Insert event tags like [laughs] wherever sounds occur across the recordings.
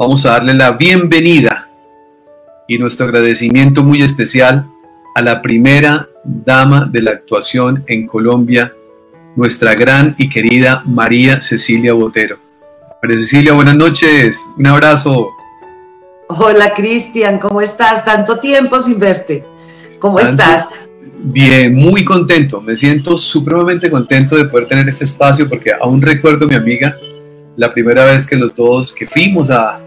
vamos a darle la bienvenida y nuestro agradecimiento muy especial a la primera dama de la actuación en Colombia, nuestra gran y querida María Cecilia Botero. María Cecilia, buenas noches, un abrazo. Hola Cristian, ¿cómo estás? Tanto tiempo sin verte. ¿Cómo estás? Bien, muy contento. Me siento supremamente contento de poder tener este espacio porque aún recuerdo a mi amiga la primera vez que los dos que fuimos a,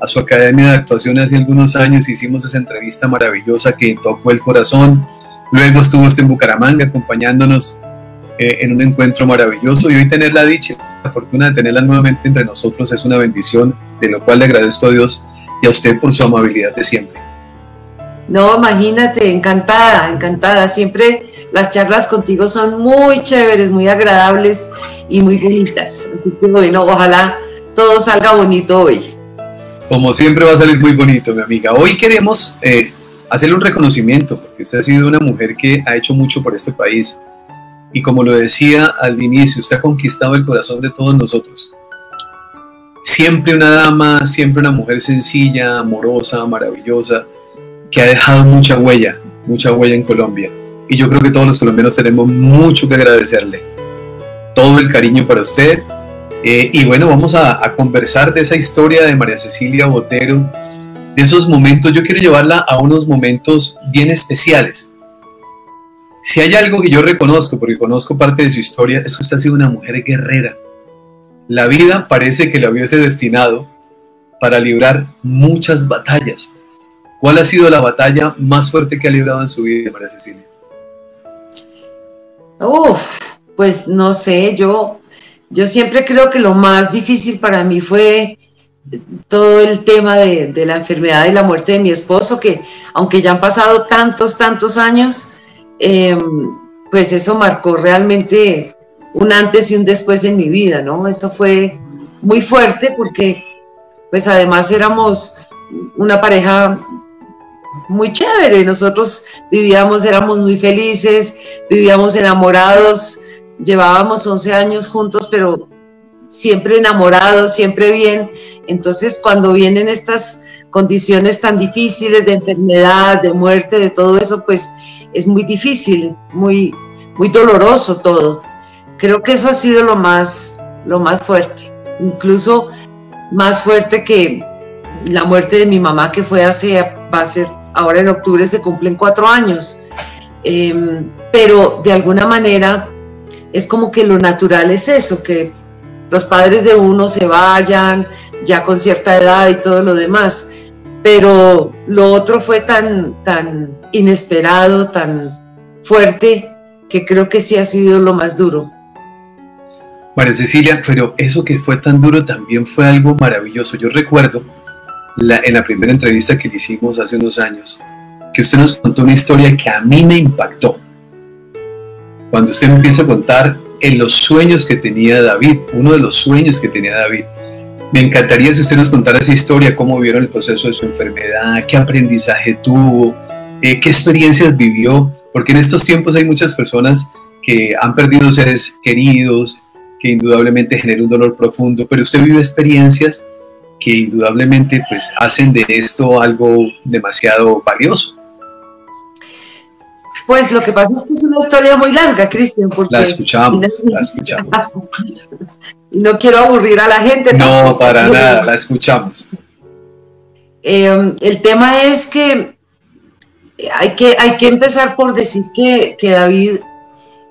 a su academia de actuación hace algunos años hicimos esa entrevista maravillosa que tocó el corazón. Luego estuvo usted en Bucaramanga acompañándonos eh, en un encuentro maravilloso y hoy tener la dicha, la fortuna de tenerla nuevamente entre nosotros es una bendición, de lo cual le agradezco a Dios y a usted por su amabilidad de siempre. No, imagínate, encantada, encantada. Siempre las charlas contigo son muy chéveres, muy agradables y muy bonitas. Así que bueno, ojalá todo salga bonito hoy. Como siempre va a salir muy bonito, mi amiga. Hoy queremos eh, hacerle un reconocimiento, porque usted ha sido una mujer que ha hecho mucho por este país. Y como lo decía al inicio, usted ha conquistado el corazón de todos nosotros. Siempre una dama, siempre una mujer sencilla, amorosa, maravillosa, que ha dejado mucha huella, mucha huella en Colombia. Y yo creo que todos los colombianos tenemos mucho que agradecerle. Todo el cariño para usted. Eh, y bueno, vamos a, conversar de esa historia de María Cecilia Botero, de esos momentos. Yo quiero llevarla a unos momentos bien especiales. Si hay algo que yo reconozco, porque conozco parte de su historia, es que usted ha sido una mujer guerrera. La vida parece que la hubiese destinado para librar muchas batallas, ¿Cuál ha sido la batalla más fuerte que ha librado en su vida, María Cecilia? Uf, pues no sé, yo, yo siempre creo que lo más difícil para mí fue todo el tema de, la enfermedad y la muerte de mi esposo, que aunque ya han pasado tantos, tantos años, em, pues eso marcó realmente un antes y un después en mi vida, ¿no? Eso fue muy fuerte porque pues además éramos una pareja muy chévere. Nosotros vivíamos, éramos muy felices, vivíamos enamorados, llevábamos 11 años juntos, pero siempre enamorados, siempre bien. Entonces, cuando vienen estas condiciones tan difíciles de enfermedad, de muerte, de todo eso, pues es muy difícil, muy, muy doloroso todo. Creo que eso ha sido lo más, lo más fuerte, incluso más fuerte que la muerte de mi mamá que fue hace, va a ser ahora en octubre se cumplen cuatro años, em, pero de alguna manera es como que lo natural es eso, que los padres de uno se vayan ya con cierta edad y todo lo demás, pero lo otro fue tan, tan inesperado, tan fuerte, que creo que sí ha sido lo más duro. María Cecilia, pero eso que fue tan duro también fue algo maravilloso. Yo recuerdo en la primera entrevista que le hicimos hace unos años, que usted nos contó una historia que a mí me impactó. Cuando usted empieza a contar en los sueños que tenía David, uno de los sueños que tenía David. Me encantaría si usted nos contara esa historia, cómo vieron el proceso de su enfermedad, qué aprendizaje tuvo, eh, qué experiencias vivió, porque en estos tiempos hay muchas personas que han perdido seres queridos, que indudablemente genera un dolor profundo, pero usted vive experiencias que indudablemente pues hacen de esto algo demasiado valioso. Pues lo que pasa es que es una historia muy larga, Cristian, porque... La escuchamos, la escuchamos. [laughs] Y no quiero aburrir a la gente. No, para nada, la escuchamos. Em, el tema es que hay, que hay que empezar por decir que, David,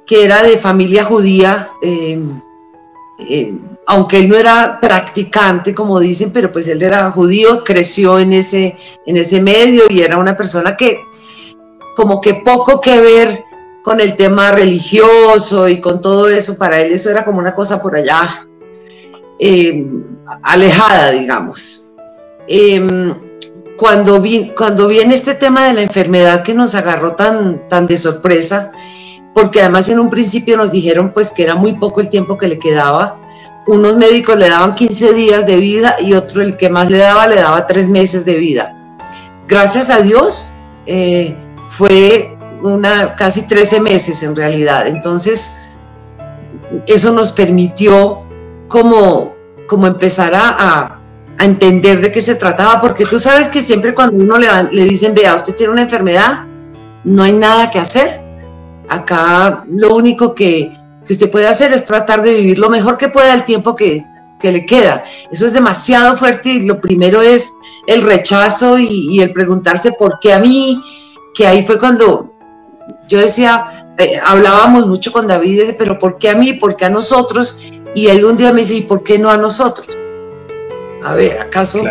que era de familia judía, eh, aunque él no era practicante, como dicen, pero pues él era judío, creció en ese, en ese medio y era una persona que como que poco que ver con el tema religioso y con todo eso, para él eso era como una cosa por allá eh, alejada, digamos. Em, cuando, vi, cuando viene este tema de la enfermedad que nos agarró tan, tan de sorpresa, porque además en un principio nos dijeron pues que era muy poco el tiempo que le quedaba, unos médicos le daban 15 días de vida y otro, el que más le daba, le daba 3 meses de vida. Gracias a Dios, eh, fue una, casi 13 meses en realidad. Entonces, eso nos permitió como, como empezar a, a entender de qué se trataba, porque tú sabes que siempre cuando uno le, le dicen, vea, usted tiene una enfermedad, no hay nada que hacer. Acá lo único que, que usted puede hacer es tratar de vivir lo mejor que pueda el tiempo que, que le queda. Eso es demasiado fuerte y lo primero es el rechazo y, el preguntarse por qué a mí, que ahí fue cuando yo decía, eh, hablábamos mucho con David, pero ¿por qué a mí? ¿Por qué a nosotros? Y él un día me dice, ¿y por qué no a nosotros? A ver, ¿acaso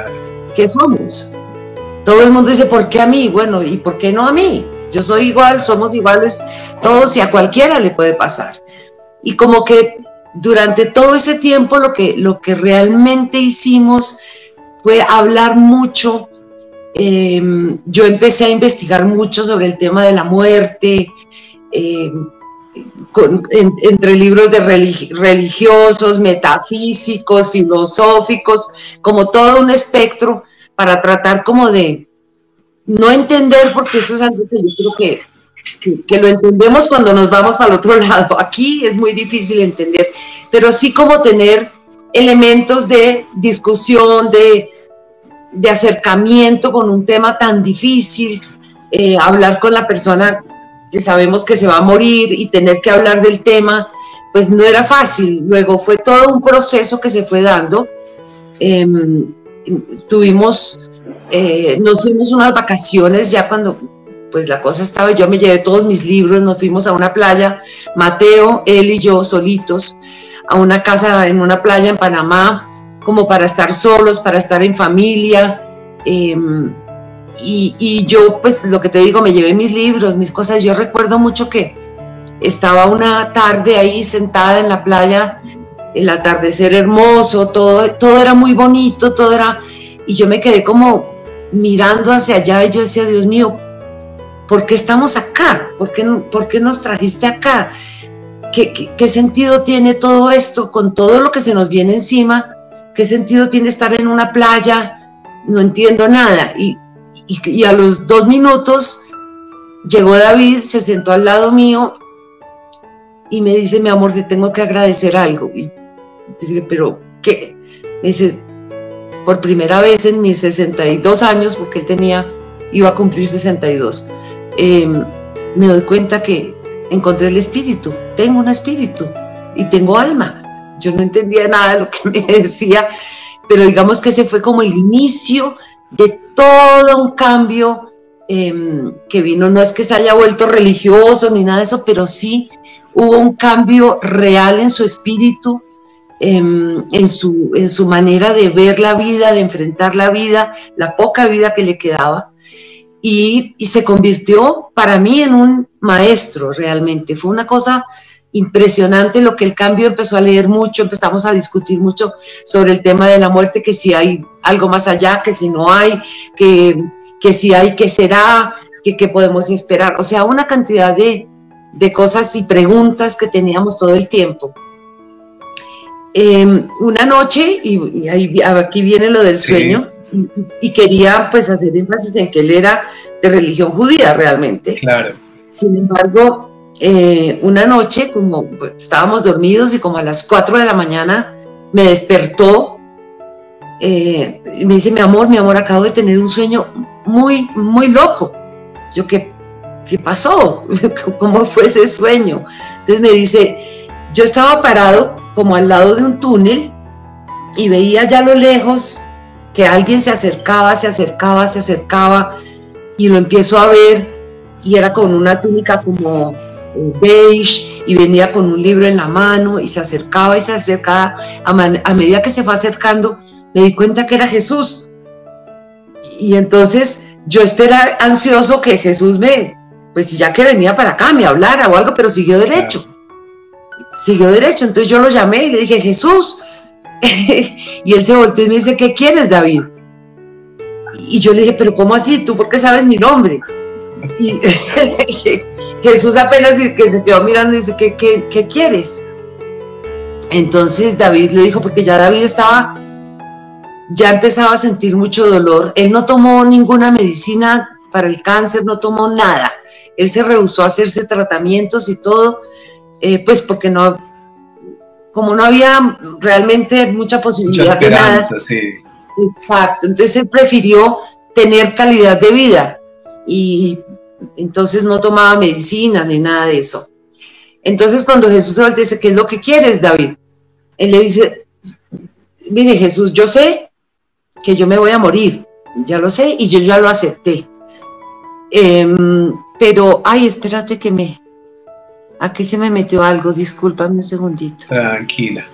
qué somos? Todo el mundo dice, ¿por qué a mí? Bueno, ¿y por qué no a mí? Yo soy igual, somos iguales todos y a cualquiera le puede pasar. Y como que durante todo ese tiempo lo que, lo que realmente hicimos fue hablar mucho. Em, yo empecé a investigar mucho sobre el tema de la muerte, em, entre libros de religiosos, metafísicos, filosóficos, como todo un espectro para tratar como de no entender, porque eso es algo que yo creo que, que, lo entendemos cuando nos vamos para el otro [laughs] lado. Aquí es muy difícil entender, pero sí como tener elementos de discusión, de, de acercamiento con un tema tan difícil, eh, hablar con la persona que sabemos que se va a morir y tener que hablar del tema, pues no era fácil. Luego fue todo un proceso que se fue dando. Em, tuvimos, eh, nos fuimos unas vacaciones ya cuando pues la cosa estaba, yo me llevé todos mis libros, nos fuimos a una playa, Mateo, él y yo solitos, a una casa en una playa en Panamá, como para estar solos, para estar en familia. Em, y, yo, pues lo que te digo, me llevé mis libros, mis cosas. Yo recuerdo mucho que estaba una tarde ahí sentada en la playa, el atardecer hermoso, todo, todo era muy bonito, todo era... Y yo me quedé como mirando hacia allá y yo decía, Dios mío, ¿por qué estamos acá? ¿Por qué, por qué nos trajiste acá? ¿Qué, ¿Qué, sentido tiene todo esto con todo lo que se nos viene encima? ¿Qué sentido tiene estar en una playa? No entiendo nada. Y, a los dos minutos llegó David, se sentó al lado mío y me dice, mi amor, te tengo que agradecer algo. Y dije, pero, ¿qué? Me dice, por primera vez en mis 62 años, porque él tenía, iba a cumplir 62, em, me doy cuenta que encontré el espíritu, tengo un espíritu y tengo alma. Yo no entendía nada de lo que [laughs] me decía, pero digamos que ese fue como el inicio de todo un cambio em, que vino, no es que se haya vuelto religioso ni nada de eso, pero sí hubo un cambio real en su espíritu, em, en, su, en su manera de ver la vida, de enfrentar la vida, la poca vida que le quedaba. Y, y, se convirtió para mí en un maestro realmente. Fue una cosa impresionante lo que el cambio empezó a leer mucho, empezamos a discutir mucho sobre el tema de la muerte, que si hay algo más allá, que si no hay, que, que si hay, que será, que, que podemos esperar. O sea, una cantidad de, de cosas y preguntas que teníamos todo el tiempo. Em, una noche, y, ahí, aquí viene lo del sueño, y, y, quería pues hacer énfasis en que él era de religión judía realmente. Claro. Sin embargo, eh, una noche, como estábamos dormidos y como a las 4 de la mañana me despertó eh, y me dice, mi amor, mi amor, acabo de tener un sueño muy, muy loco. Yo, ¿qué, qué pasó? [laughs] ¿Cómo fue ese sueño? Entonces me dice, yo estaba parado como al lado de un túnel y veía ya a lo lejos que alguien se acercaba, se acercaba, se acercaba y lo empiezo a ver y era con una túnica como beige y venía con un libro en la mano y se acercaba y se acercaba. A, medida que se fue acercando, me di cuenta que era Jesús. Y entonces yo esperaba ansioso que Jesús me, pues ya que venía para acá, me hablara o algo, pero siguió derecho. Siguió derecho. Entonces yo lo llamé y le dije, Jesús. [laughs] y él se volteó y me dice, ¿qué quieres, David? Y yo le dije, pero ¿cómo así? ¿Tú por qué sabes mi nombre? Y [laughs] Jesús apenas que se quedó mirando y dice, ¿qué, qué, quieres? Entonces David le dijo, porque ya David estaba, ya empezaba a sentir mucho dolor. Él no tomó ninguna medicina para el cáncer, no tomó nada. Él se rehusó a hacerse tratamientos y todo, eh, pues porque no, como no había realmente mucha posibilidad de nada. Exacto, entonces él prefirió tener calidad de vida y entonces no tomaba medicina ni nada de eso. Entonces cuando Jesús se voltea dice, ¿qué es lo que quieres, David? Él le dice, mire Jesús, yo sé que yo me voy a morir, ya lo sé y yo ya lo acepté. Em, pero, ay, espérate que me... Aquí se me metió algo, discúlpame un segundito. Tranquila.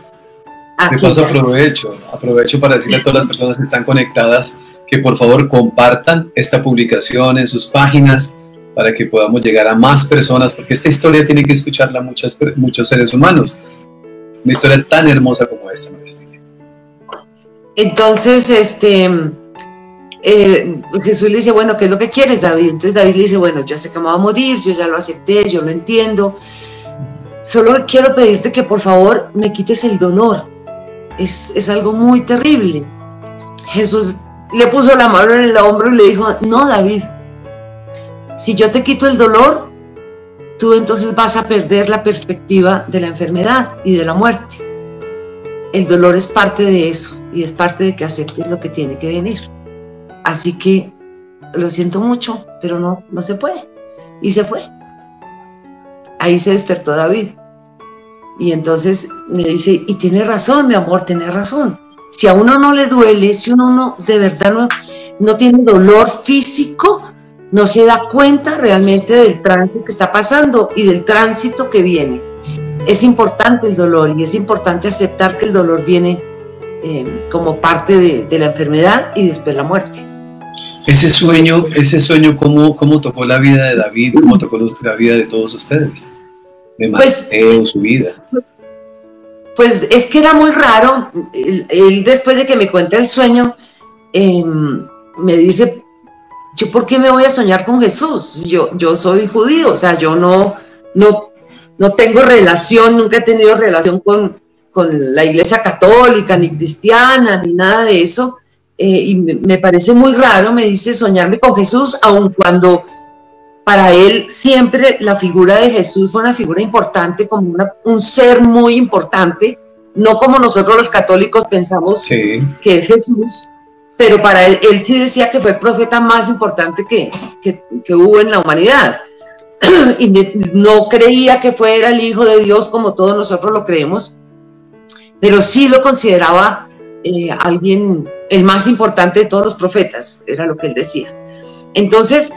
De paso aprovecho, aprovecho para decirle a todas las personas que están conectadas que por favor compartan esta publicación en sus páginas para que podamos llegar a más personas, porque esta historia tiene que escucharla muchas, muchos seres humanos. Una historia tan hermosa como esta, Entonces, este, eh, Jesús le dice, bueno, ¿qué es lo que quieres, David? Entonces David le dice, bueno, ya sé que me va a morir, yo ya lo acepté, yo lo entiendo. Solo quiero pedirte que por favor me quites el dolor. Es, es algo muy terrible. Jesús le puso la mano en el hombro y le dijo, no, David, si yo te quito el dolor, tú entonces vas a perder la perspectiva de la enfermedad y de la muerte. El dolor es parte de eso y es parte de que aceptes lo que tiene que venir. Así que lo siento mucho, pero no, no se puede. Y se fue. Ahí se despertó David. Y entonces me dice, y tiene razón, mi amor, tiene razón. Si a uno no le duele, si uno no, de verdad no, no tiene dolor físico, no se da cuenta realmente del tránsito que está pasando y del tránsito que viene. Es importante el dolor y es importante aceptar que el dolor viene eh, como parte de, la enfermedad y después la muerte. Ese sueño, ese sueño, ¿cómo, cómo tocó la vida de David? ¿Cómo tocó la vida de todos ustedes? De pues, su vida. Pues es que era muy raro. Él, después de que me cuenta el sueño, em, me dice, ¿yo por qué me voy a soñar con Jesús? Yo, yo soy judío, o sea, yo no, no, no tengo relación, nunca he tenido relación con, con la iglesia católica, ni cristiana, ni nada de eso. Eh, y me, parece muy raro, me dice, soñarme con Jesús, aun cuando para él siempre la figura de Jesús fue una figura importante, como un ser muy importante, no como nosotros los católicos pensamos que es Jesús, pero para él, él sí decía que fue el profeta más importante que, que, hubo en la humanidad. [clears throat] y no creía que fuera el Hijo de Dios como todos nosotros lo creemos, pero sí lo consideraba eh, alguien, el más importante de todos los profetas, era lo que él decía. Entonces,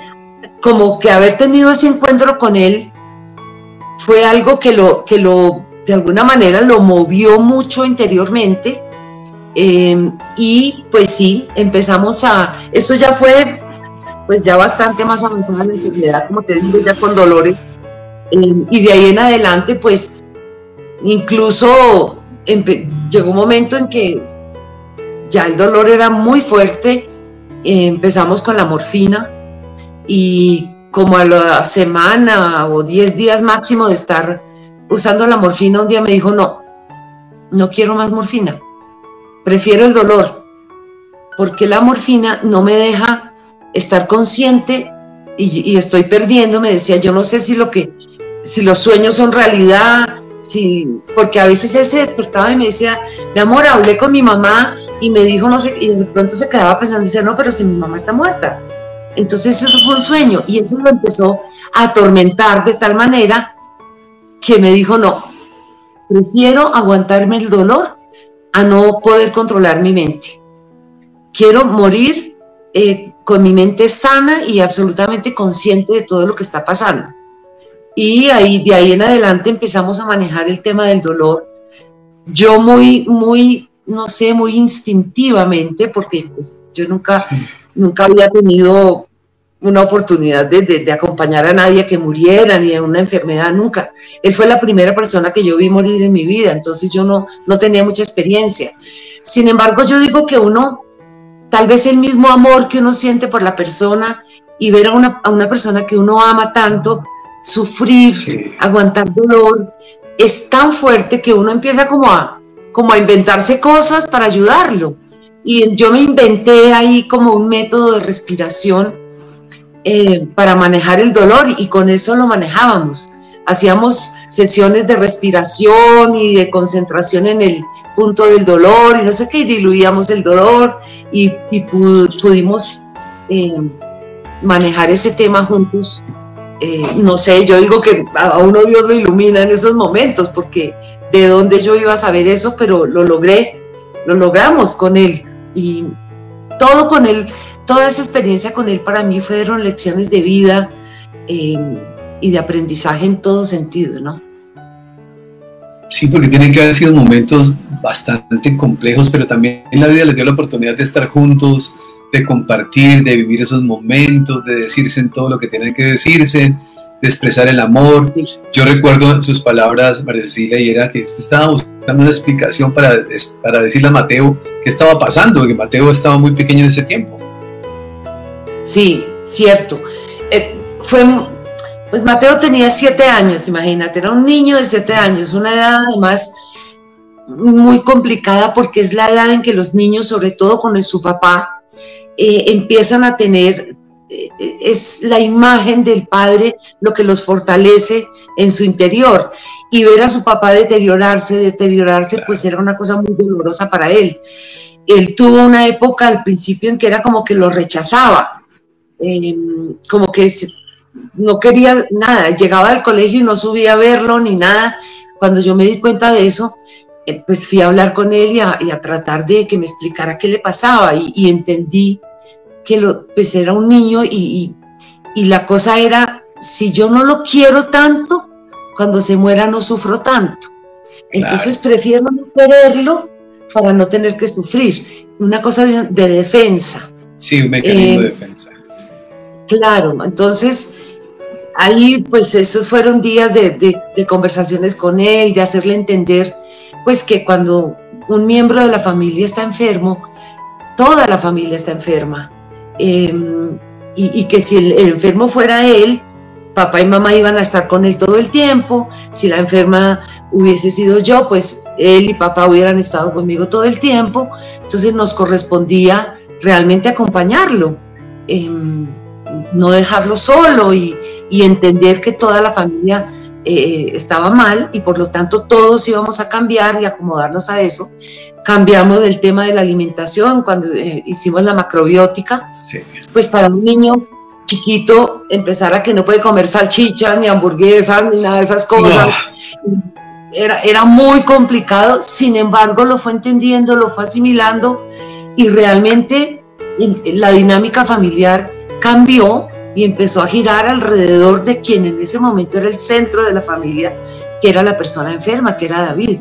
como que haber tenido ese encuentro con él fue algo que lo, que lo, de alguna manera, lo movió mucho interiormente Em, y pues sí, empezamos a, eso ya fue pues ya bastante más avanzada la enfermedad, como te digo, ya con dolores. Em, y de ahí en adelante, pues incluso llegó un momento en que ya el dolor era muy fuerte, empezamos con la morfina y como a la semana o 10 días máximo de estar usando la morfina, un día me dijo, no, no quiero más morfina prefiero el dolor, porque la morfina no me deja estar consciente y, estoy perdiendo, me decía, yo no sé si lo que, si los sueños son realidad, si, porque a veces él se despertaba y me decía, mi amor, hablé con mi mamá y me dijo, no sé, y de pronto se quedaba pensando, dice, no, pero si mi mamá está muerta. Entonces eso fue un sueño y eso lo empezó a atormentar de tal manera que me dijo, no, prefiero aguantarme el dolor a no poder controlar mi mente. Quiero morir eh, con mi mente sana y absolutamente consciente de todo lo que está pasando. Y ahí, de ahí en adelante empezamos a manejar el tema del dolor. Yo muy, muy, no sé, muy instintivamente, porque pues, yo nunca, nunca había tenido una oportunidad de, acompañar a nadie que muriera ni de una enfermedad, nunca. Él fue la primera persona que yo vi morir en mi vida, entonces yo no, no tenía mucha experiencia. Sin embargo, yo digo que uno, tal vez el mismo amor que uno siente por la persona y ver a una, a una persona que uno ama tanto, sufrir, aguantar dolor, es tan fuerte que uno empieza como a, como a inventarse cosas para ayudarlo. Y yo me inventé ahí como un método de respiración eh, para manejar el dolor y con eso lo manejábamos. Hacíamos sesiones de respiración y de concentración en el punto del dolor y no sé qué, y diluíamos el dolor y, pudimos eh, manejar ese tema juntos. Eh, no sé, yo digo que a uno Dios lo ilumina en esos momentos, porque de dónde yo iba a saber eso, pero lo logré, lo logramos con él. Y todo con él, toda esa experiencia con él para mí fueron lecciones de vida eh, y de aprendizaje en todo sentido, ¿no? Sí, porque tienen que haber sido momentos bastante complejos, pero también en la vida les dio la oportunidad de estar juntos, de compartir, de vivir esos momentos, de decirse en todo lo que tienen que decirse, de expresar el amor. Yo recuerdo sus palabras, María Cecilia, y era que usted una explicación para, para decirle a Mateo qué estaba pasando, que Mateo estaba muy pequeño en ese tiempo. Sí, cierto. Eh, fue pues Mateo tenía siete años, imagínate, era un niño de siete años, una edad además muy complicada porque es la edad en que los niños, sobre todo con su papá, eh, empiezan a tener, eh, es la imagen del padre lo que los fortalece en su interior. Y ver a su papá deteriorarse, deteriorarse, pues era una cosa muy dolorosa para él. Él tuvo una época al principio en que era como que lo rechazaba, em, como que no quería nada, llegaba del colegio y no subía a verlo ni nada. Cuando yo me di cuenta de eso, eh, pues fui a hablar con él y a, tratar de que me explicara qué le pasaba y, entendí que lo, pues era un niño y, la cosa era, si yo no lo quiero tanto, cuando se muera no sufro tanto. Entonces prefiero no quererlo para no tener que sufrir. Una cosa de, defensa. Sí, un mecanismo de eh, defensa. Claro, entonces ahí pues esos fueron días de, conversaciones con él, de hacerle entender pues que cuando un miembro de la familia está enfermo, toda la familia está enferma. Em, y, que si el, enfermo fuera él, papá y mamá iban a estar con él todo el tiempo. Si la enferma hubiese sido yo, pues él y papá hubieran estado conmigo todo el tiempo. Entonces nos correspondía realmente acompañarlo. Em, no dejarlo solo y, entender que toda la familia eh, estaba mal y por lo tanto todos íbamos a cambiar y acomodarnos a eso. Cambiamos del tema de la alimentación cuando eh, hicimos la macrobiótica, pues para un niño chiquito empezar a que no puede comer salchichas ni hamburguesas ni nada de esas cosas. Era, era muy complicado, sin embargo lo fue entendiendo, lo fue asimilando y realmente la dinámica familiar cambió y empezó a girar alrededor de quien en ese momento era el centro de la familia, que era la persona enferma, que era David.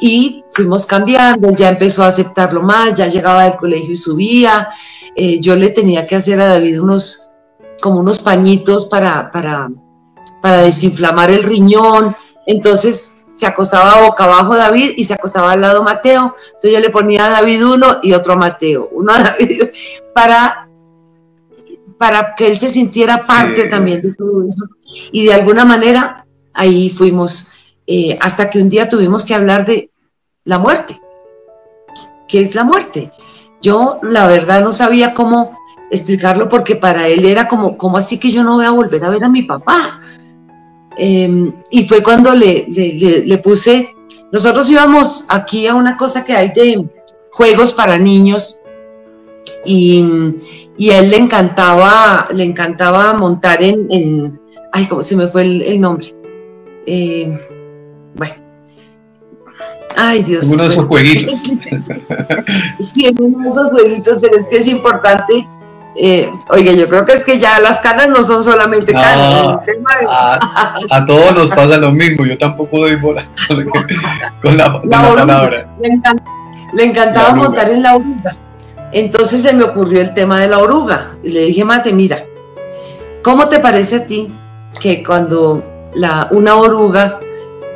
Y fuimos cambiando, ya empezó a aceptarlo más, ya llegaba del colegio y subía. Eh, yo le tenía que hacer a David unos, como unos pañitos para, para, para desinflamar el riñón. Entonces se acostaba boca abajo David y se acostaba al lado Mateo. Entonces yo le ponía a David uno y otro a Mateo, uno a [laughs] David, para para que él se sintiera parte también de todo eso. Y de alguna manera ahí fuimos, eh, hasta que un día tuvimos que hablar de la muerte. ¿Qué es la muerte? Yo la verdad no sabía cómo explicarlo porque para él era como, como así que yo no voy a volver a ver a mi papá? Em, y fue cuando le, le puse, nosotros íbamos aquí a una cosa que hay de juegos para niños y, y a él le encantaba, le encantaba montar en, en ay, ¿cómo se me fue el, nombre? Eh, bueno. Ay, Dios. Uno de esos jueguitos. [laughs] sí, uno de esos jueguitos, pero es que es importante. Eh, oiga, yo creo que es que ya las canas no son solamente canas. a, todos nos pasa lo mismo, yo tampoco doy bola con la, palabra. Le, encantaba montar en la oruga. Entonces se me ocurrió el tema de la oruga y le dije, Mate, mira, ¿cómo te parece a ti que cuando la, una oruga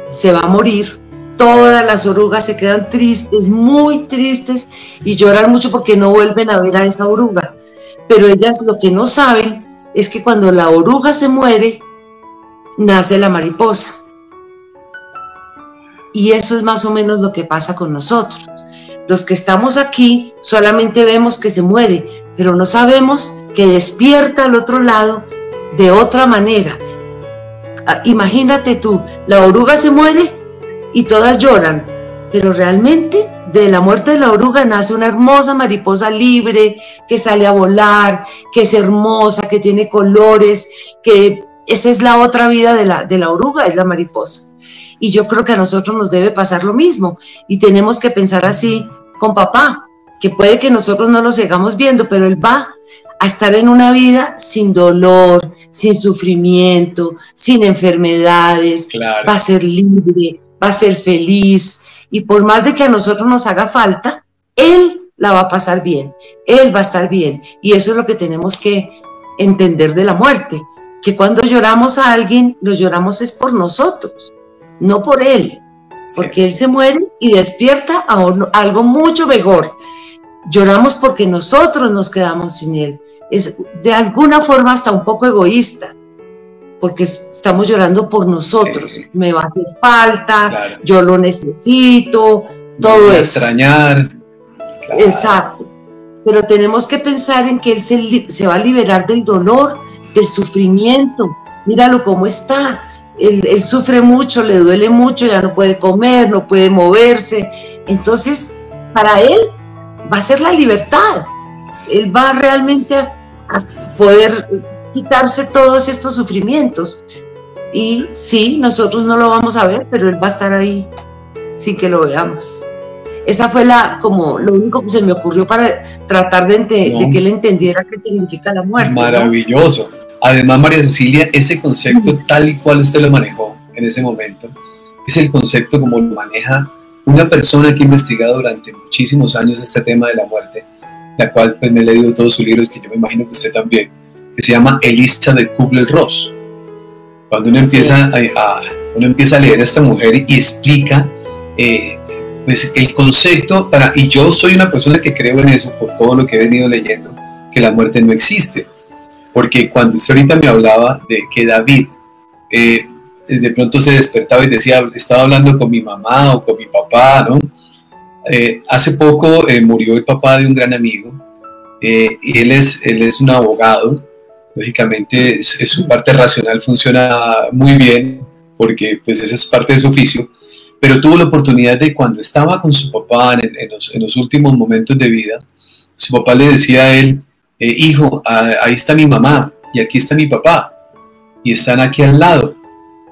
se va a morir, todas las orugas se quedan tristes, muy tristes y lloran mucho porque no vuelven a ver a esa oruga? Pero ellas lo que no saben es que cuando la oruga se muere, nace la mariposa. Y eso es más o menos lo que pasa con nosotros. Los que estamos aquí solamente vemos que se muere, pero no sabemos que despierta al otro lado de otra manera. Ah, imagínate tú, la oruga se muere y todas lloran, pero realmente de la muerte de la oruga nace una hermosa mariposa libre que sale a volar, que es hermosa, que tiene colores, que esa es la otra vida de la, de la oruga, es la mariposa. Y yo creo que a nosotros nos debe pasar lo mismo. Y tenemos que pensar así con papá, que puede que nosotros no lo sigamos viendo, pero él va a estar en una vida sin dolor, sin sufrimiento, sin enfermedades, va a ser libre, va a ser feliz, y por más de que a nosotros nos haga falta, Él la va a pasar bien, Él va a estar bien. Y eso es lo que tenemos que entender de la muerte, que cuando lloramos a alguien, lo lloramos es por nosotros, no por Él, porque Él se muere y despierta a algo mucho mejor. Lloramos porque nosotros nos quedamos sin Él. Es de alguna forma hasta un poco egoísta, porque estamos llorando por nosotros. Me va a hacer falta, yo lo necesito, todo eso. Extrañar. Exacto. Pero tenemos que pensar en que Él se, va a liberar del dolor, del sufrimiento. Míralo cómo está. Él, él, sufre mucho, le duele mucho, ya no puede comer, no puede moverse. Entonces, para Él va a ser la libertad. Él va realmente a poder quitarse todos estos sufrimientos. Y sí, nosotros no lo vamos a ver, pero Él va a estar ahí sin que lo veamos. Esa fue la, como lo único que se me ocurrió para tratar de, que Él entendiera qué significa la muerte. Maravilloso. Además, María Cecilia, ese concepto tal y cual usted lo manejó en ese momento, es el concepto como lo maneja una persona que ha investigado durante muchísimos años este tema de la muerte, la cual pues me he leído todos sus libros, que yo me imagino que usted también que se llama Elisa de Kubler-Ross. Cuando uno empieza, a, uno empieza a leer a esta mujer y explica eh, pues el concepto, para, y yo soy una persona que creo en eso por todo lo que he venido leyendo, que la muerte no existe. Porque cuando usted ahorita me hablaba de que David eh, de pronto se despertaba y decía, estaba hablando con mi mamá o con mi papá, ¿no? Eh, hace poco murió el papá de un gran amigo y él es, él es un abogado lógicamente su parte racional funciona muy bien, porque pues esa es parte de su oficio, pero tuvo la oportunidad de cuando estaba con su papá en, los, últimos momentos de vida, su papá le decía a él, eh, hijo, ahí está mi mamá y aquí está mi papá, y están aquí al lado.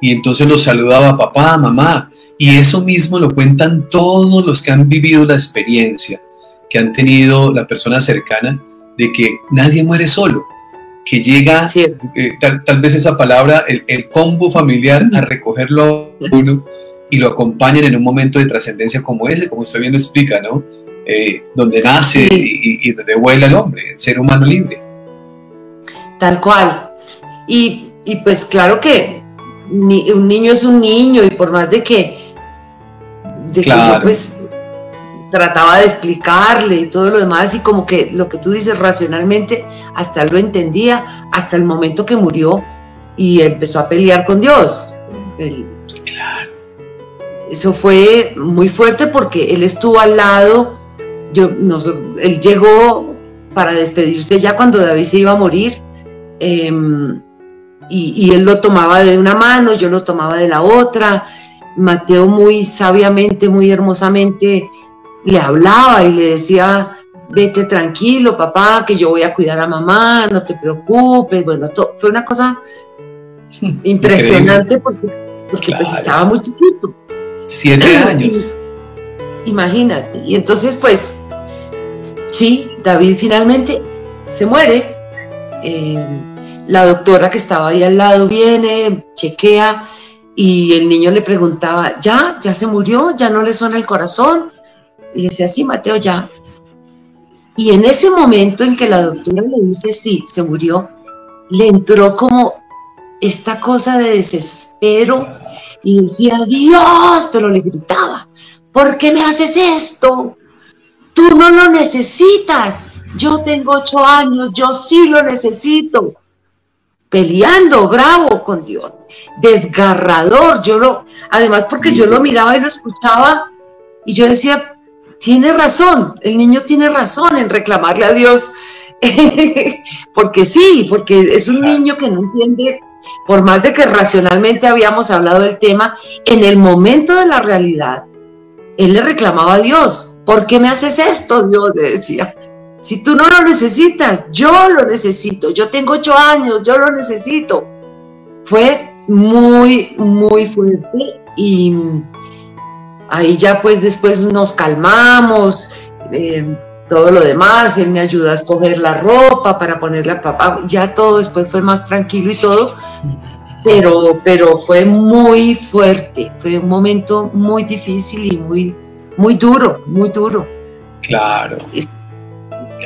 Y entonces los saludaba papá, mamá, y eso mismo lo cuentan todos los que han vivido la experiencia, que han tenido la persona cercana, de que nadie muere solo que llega eh, tal, vez esa palabra, el, combo familiar, a recogerlo a uno y lo acompañan en un momento de trascendencia como ese, como usted bien lo explica, ¿no? Eh, donde nace y, donde vuela el hombre, el ser humano libre. Tal cual. Y, pues claro que un niño es un niño y por más de que, de claro. pues trataba de explicarle y todo lo demás y como que lo que tú dices racionalmente hasta lo entendía hasta el momento que murió y empezó a pelear con Dios. Eso fue muy fuerte porque él estuvo al lado, yo, él llegó para despedirse ya cuando David se iba a morir em, y, y él lo tomaba de una mano, yo lo tomaba de la otra. Mateo muy sabiamente, muy hermosamente le hablaba y le decía, vete tranquilo, papá, que yo voy a cuidar a mamá, no te preocupes. Bueno, fue una cosa [laughs] impresionante porque, porque pues estaba muy chiquito. Siete años. imagínate. Y entonces, pues, sí, David finalmente se muere. Eh, la doctora que estaba ahí al lado viene, chequea y el niño le preguntaba, ¿ya? ¿Ya se murió? ¿Ya no le suena el corazón? Y le decía, sí, Mateo, ya. Y en ese momento en que la doctora le dice, sí, se murió, le entró como esta cosa de desespero y decía, Dios, pero le gritaba, ¿por qué me haces esto? Tú no lo necesitas. Yo tengo ocho años, yo sí lo necesito. Peleando, bravo con Dios, desgarrador. Yo lo, además porque yo lo miraba y lo escuchaba y yo decía, tiene razón, el niño tiene razón en reclamarle a Dios, [laughs] porque sí, porque es un niño que no entiende, por más de que racionalmente habíamos hablado del tema, en el momento de la realidad, él le reclamaba a Dios, ¿por qué me haces esto? Dios le decía, si tú no lo necesitas, yo lo necesito, yo tengo ocho años, yo lo necesito. Fue muy, muy fuerte y ahí ya pues después nos calmamos, eh, todo lo demás, él me ayudó a escoger la ropa para ponerle a papá, ya todo después fue más tranquilo y todo, pero, pero fue muy fuerte, fue un momento muy difícil y muy, muy duro, muy duro. Claro.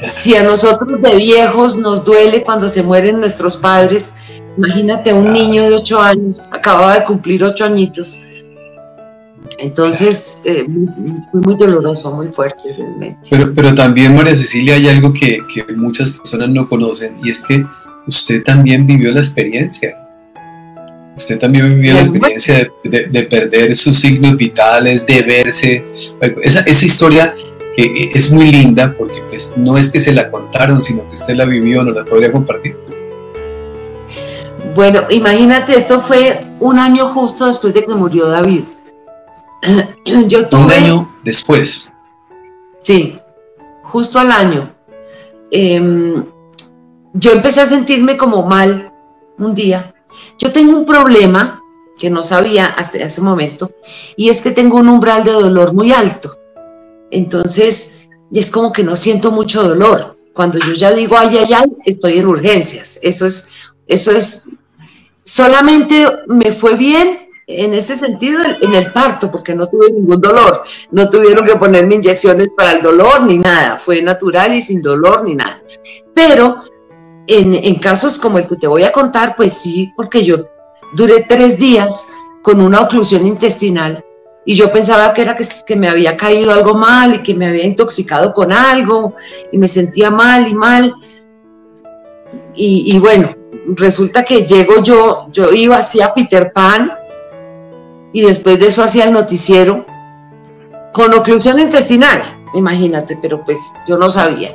Si a nosotros de viejos nos duele cuando se mueren nuestros padres, imagínate a un niño de ocho años, acababa de cumplir ocho añitos. Entonces eh, fue muy doloroso, muy fuerte realmente. Pero, pero también, María Cecilia, hay algo que, que muchas personas no conocen y es que usted también vivió la experiencia. Usted también vivió la experiencia de, perder sus signos vitales, de verse. Esa, esa historia que es muy linda porque pues no es que se la contaron, sino que usted la vivió, ¿no la podría compartir? Bueno, imagínate, esto fue un año justo después de que murió David. [clears throat] Yo tuve, un año después. Sí, justo al año. Em, yo empecé a sentirme como mal un día. Yo tengo un problema que no sabía hasta ese momento y es que tengo un umbral de dolor muy alto. Entonces, es como que no siento mucho dolor. Cuando yo ya digo ay, ay, ay, estoy en urgencias. Eso es, eso es, solamente me fue bien en ese sentido en el parto, porque no tuve ningún dolor. No tuvieron que ponerme inyecciones para el dolor ni nada. Fue natural y sin dolor ni nada. Pero en, en casos como el que te voy a contar, pues sí, porque yo duré tres días con una oclusión intestinal y yo pensaba que era que, me había caído algo mal y que me había intoxicado con algo y me sentía mal y mal. Y, bueno, resulta que llego yo, yo iba a Peter Pan y después de eso hacía el noticiero con oclusión intestinal, imagínate, pero pues yo no sabía.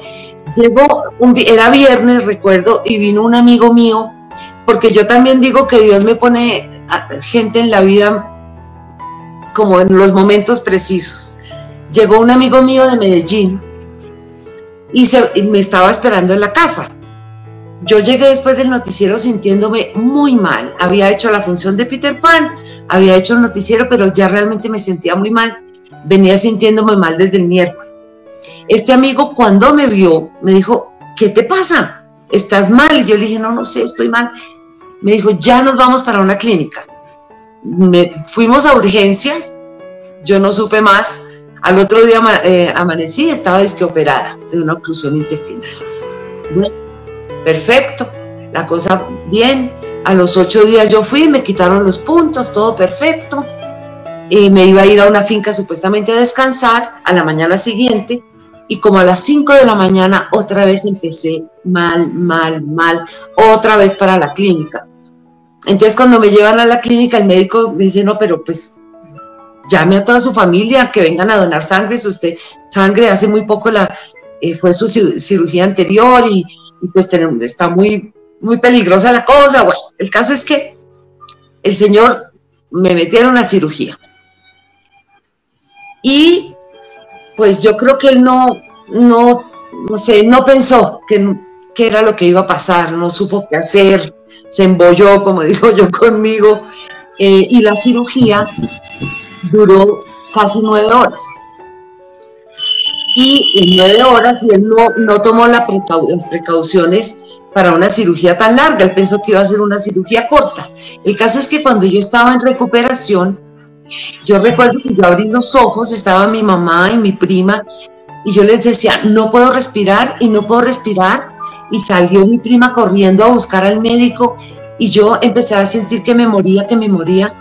Llegó, era viernes, recuerdo, y vino un amigo mío, porque yo también digo que Dios me pone gente en la vida como en los momentos precisos. Llegó un amigo mío de Medellín y, me estaba esperando en la casa. Yo llegué después del noticiero sintiéndome muy mal. Había hecho la función de Peter Pan, había hecho el noticiero, pero ya realmente me sentía muy mal. Venía sintiéndome mal desde el miércoles. Este amigo cuando me vio me dijo, ¿qué te pasa? ¿Estás mal? Y yo le dije, no, no sé, estoy mal. Me dijo, ya nos vamos para una clínica me, fuimos a urgencias, yo no supe más. Al otro día eh, amanecí, estaba operada de una oclusión intestinal. Perfecto, la cosa bien. A los ocho días yo fui, me quitaron los puntos, todo perfecto. Y me iba a ir a una finca supuestamente a descansar a la mañana siguiente y como a las cinco de la mañana otra vez empecé mal, mal, mal, otra vez para la clínica. Entonces cuando me llevan a la clínica, el médico me dice, no, pero pues llame a toda su familia que vengan a donar sangre. Si usted sangre hace muy poco la, eh, fue su cirugía anterior y, pues está muy, muy peligrosa la cosa. Bueno, el caso es que el señor me metieron a cirugía. Y pues yo creo que él no, no, no sé, no pensó que, que era lo que iba a pasar, no supo qué hacer se embolló, como [laughs] digo yo conmigo, eh, y la cirugía duró casi nueve horas. Y en nueve horas, y él no, no tomó las precauciones para una cirugía tan larga, él pensó que iba a ser una cirugía corta. El caso es que cuando yo estaba en recuperación, yo recuerdo que yo abrí los ojos, estaba mi mamá y mi prima, y yo les decía, no puedo respirar y no puedo respirar, y salió mi prima corriendo a buscar al médico y yo empecé a sentir que me moría, que me moría,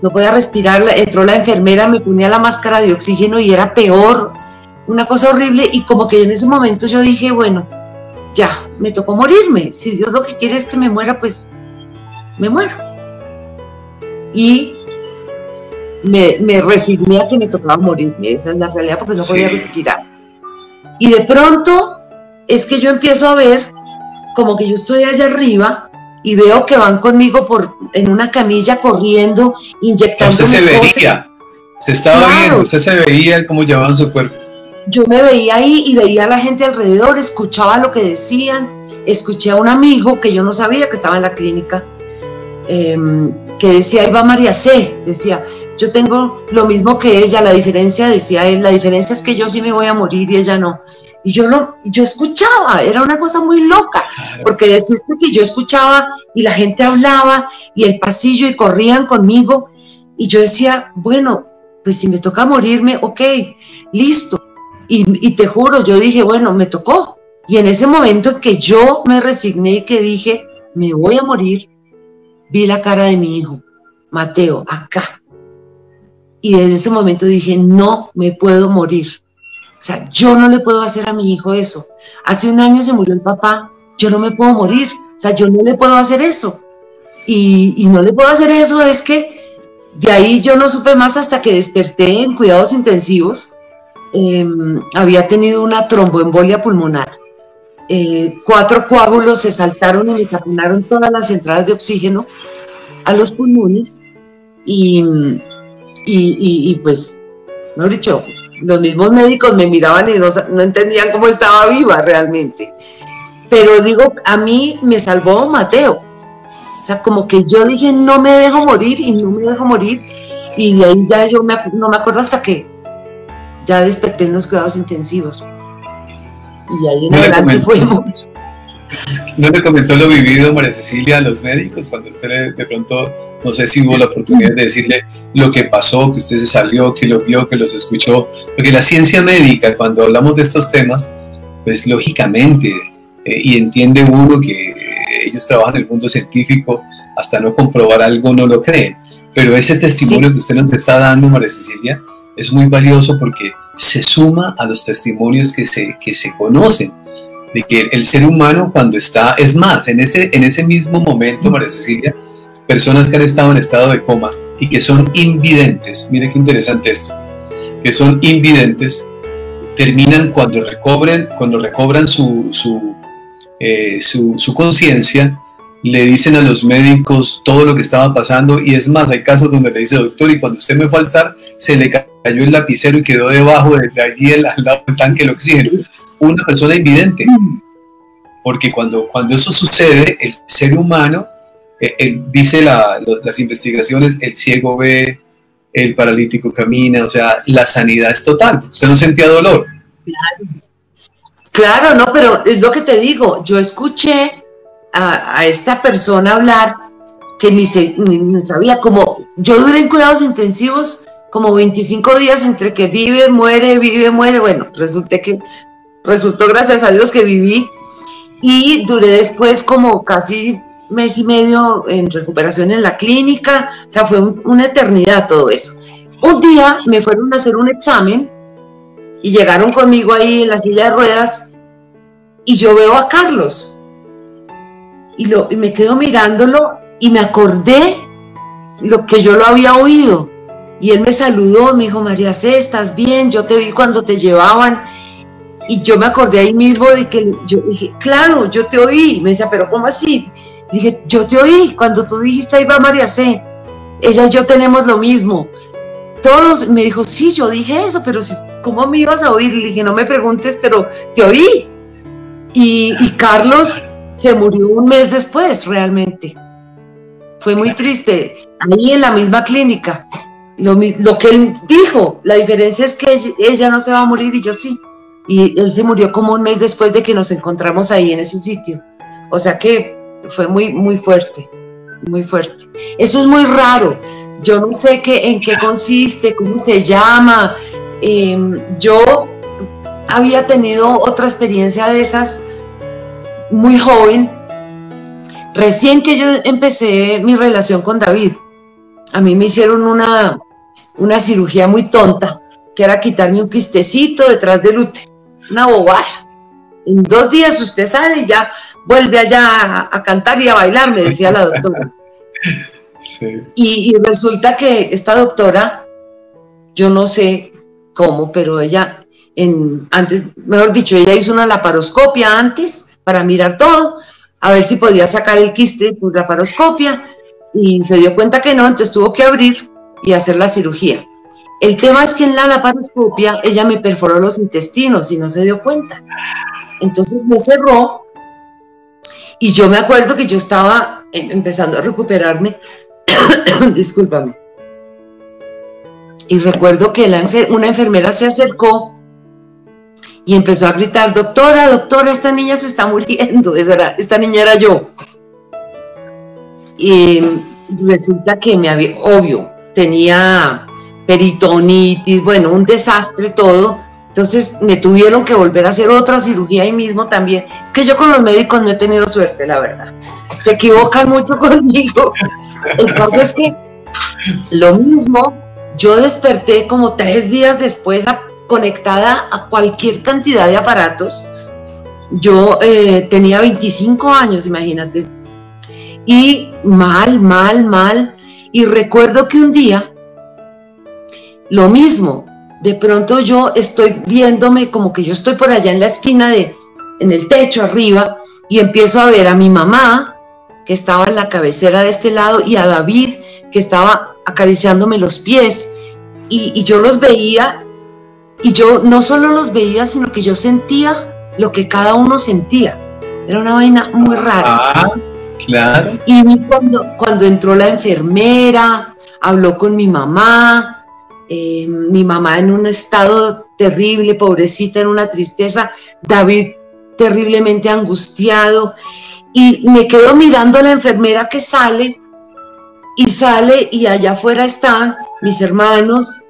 no podía respirar, entró la enfermera, me ponía la máscara de oxígeno y era peor, una cosa horrible y como que en ese momento yo dije, bueno, ya, me tocó morirme, si Dios lo que quiere es que me muera, pues me muero. Y me, me resigné a que me tocaba morirme, esa es la realidad porque no podía respirar. Y de pronto es que yo empiezo a ver como que yo estoy allá arriba y veo que van conmigo por en una camilla corriendo, inyectando. Usted se veía, Se estaba viendo, usted se veía cómo llevaban su cuerpo. Yo me veía ahí y veía a la gente alrededor, escuchaba lo que decían, escuché a un amigo que yo no sabía que estaba en la clínica, em, que decía, ahí va María C, decía, yo tengo lo mismo que ella, la diferencia, decía él, la diferencia es que yo sí me voy a morir y ella no. Y yo no, yo escuchaba, era una cosa muy loca, porque decirte que yo escuchaba y la gente hablaba y el pasillo y corrían conmigo y yo decía, bueno, pues si me toca morirme, ok, listo. Y, y te juro, yo dije, bueno, me tocó. Y en ese momento que yo me resigné y que dije, me voy a morir, vi la cara de mi hijo, Mateo, acá. Y en ese momento dije, no me puedo morir o sea, yo no le puedo hacer a mi hijo eso. Hace un año se murió el papá, yo no me puedo morir. O sea, yo no le puedo hacer eso. Y, no le puedo hacer eso es que de ahí yo no supe más hasta que desperté en cuidados intensivos. Em, había tenido una tromboembolia pulmonar. Eh, cuatro coágulos se saltaron y me taponaron todas las entradas de oxígeno a los pulmones y, y, y pues, no dicho, los mismos médicos me miraban y no, entendían cómo estaba viva realmente. Pero digo, a mí me salvó Mateo. O sea, como que yo dije, no me dejo morir y no me dejo morir. Y de ahí ya yo no me acuerdo hasta que ya desperté en los cuidados intensivos. Y ahí en adelante fue mucho. ¿No le comentó lo vivido María Cecilia a los médicos cuando usted de pronto, no sé si hubo la oportunidad de decirle lo que pasó, que usted se salió, que lo vio, que los escuchó? Porque la ciencia médica, cuando hablamos de estos temas, pues lógicamente, eh, y entiende uno que ellos trabajan en el mundo científico, hasta no comprobar algo no lo creen. Pero ese testimonio que usted nos está dando, María Cecilia, es muy valioso porque se suma a los testimonios que se, que se conocen de que el ser humano cuando está, es más, en ese, en ese mismo momento, María Cecilia, personas que han estado en estado de coma y que son invidentes, mire qué interesante esto, que son invidentes, terminan cuando recobren, cuando recobran su, su, eh, su, su conciencia, le dicen a los médicos todo lo que estaba pasando y es más, hay casos donde le dice, doctor, y cuando usted me fue a alzar, se le cayó el lapicero y quedó debajo de, allí el, al lado del tanque el oxígeno una persona invidente. Porque cuando, cuando eso sucede, el ser humano, eh, dice las investigaciones, el ciego ve, el paralítico camina, o sea, la sanidad es total. Usted no sentía dolor. Claro, no, pero es lo que te digo, yo escuché a, esta persona hablar que ni, se, ni sabía cómo, yo duré en cuidados intensivos como 25 días entre que vive, muere, vive, muere, bueno, resulté que resultó gracias a Dios que viví y duré después como casi mes y medio en recuperación en la clínica, o sea, fue una eternidad todo eso. Un día me fueron a hacer un examen y llegaron conmigo ahí en la silla de ruedas y yo veo a Carlos. Y, lo, y me quedo mirándolo y me acordé lo que yo lo había oído y él me saludó, me dijo, María C, ¿estás bien? Yo te vi cuando te llevaban y yo me acordé ahí mismo de que yo dije, claro, yo te oí. me decía, pero ¿cómo así? Dije, yo te oí cuando tú dijiste ahí va María C. Ella y yo tenemos lo mismo. Todos, me dijo, sí, yo dije eso, pero ¿cómo me ibas a oír? Le dije, no me preguntes, pero te oí. Y, Carlos se murió un mes después, realmente. Fue muy triste. Ahí en la misma clínica. Lo, que él dijo, la diferencia es que ella no se va a morir y yo sí y él se murió como un mes después de que nos encontramos ahí en ese sitio. O sea que fue muy, muy fuerte, muy fuerte. Eso es muy raro. Yo no sé qué, en qué consiste, cómo se llama. Em, yo había tenido otra experiencia de esas muy joven, recién que yo empecé mi relación con David. A mí me hicieron una, una cirugía muy tonta, que era quitarme un quistecito detrás del útero una bobada. En dos días usted sale y ya vuelve allá a, cantar y a bailar, me decía la doctora. [laughs] Y, resulta que esta doctora, yo no sé cómo, pero ella, en, antes, mejor dicho, ella hizo una laparoscopia antes para mirar todo, a ver si podía sacar el quiste por laparoscopia, y se dio cuenta que no, entonces tuvo que abrir y hacer la cirugía. El tema es que en la laparoscopia ella me perforó los intestinos y no se dio cuenta. Entonces me cerró y yo me acuerdo que yo estaba em, empezando a recuperarme, [coughs] discúlpame, y recuerdo que una enfermera se acercó y empezó a gritar, doctora, doctora, esta niña se está muriendo, [laughs] esta niña era yo. Y resulta que me había, obvio, tenía peritonitis, bueno, un desastre todo, entonces me tuvieron que volver a hacer otra cirugía ahí mismo también. Es que yo con los médicos no he tenido suerte, la verdad. Se equivocan mucho [laughs] conmigo. Entonces que lo mismo, yo desperté como tres días después conectada a cualquier cantidad de aparatos. Yo eh, tenía 25 años, imagínate. Y mal, mal, mal. Y recuerdo que un día, lo mismo, de pronto yo estoy viéndome como que yo estoy por allá en la esquina de, en el techo arriba, y empiezo a ver a mi mamá, que estaba en la cabecera de este lado, y a David, que estaba acariciándome los pies, y, yo los veía, y yo no solo los veía, sino que yo sentía lo que cada uno sentía. Era una vaina muy rara. Ah, Y cuando, cuando entró la enfermera, habló con mi mamá, eh, mi mamá en un estado terrible, pobrecita, en una tristeza, David terriblemente angustiado, y me quedo mirando a la enfermera que sale, y sale, y allá afuera están mis hermanos,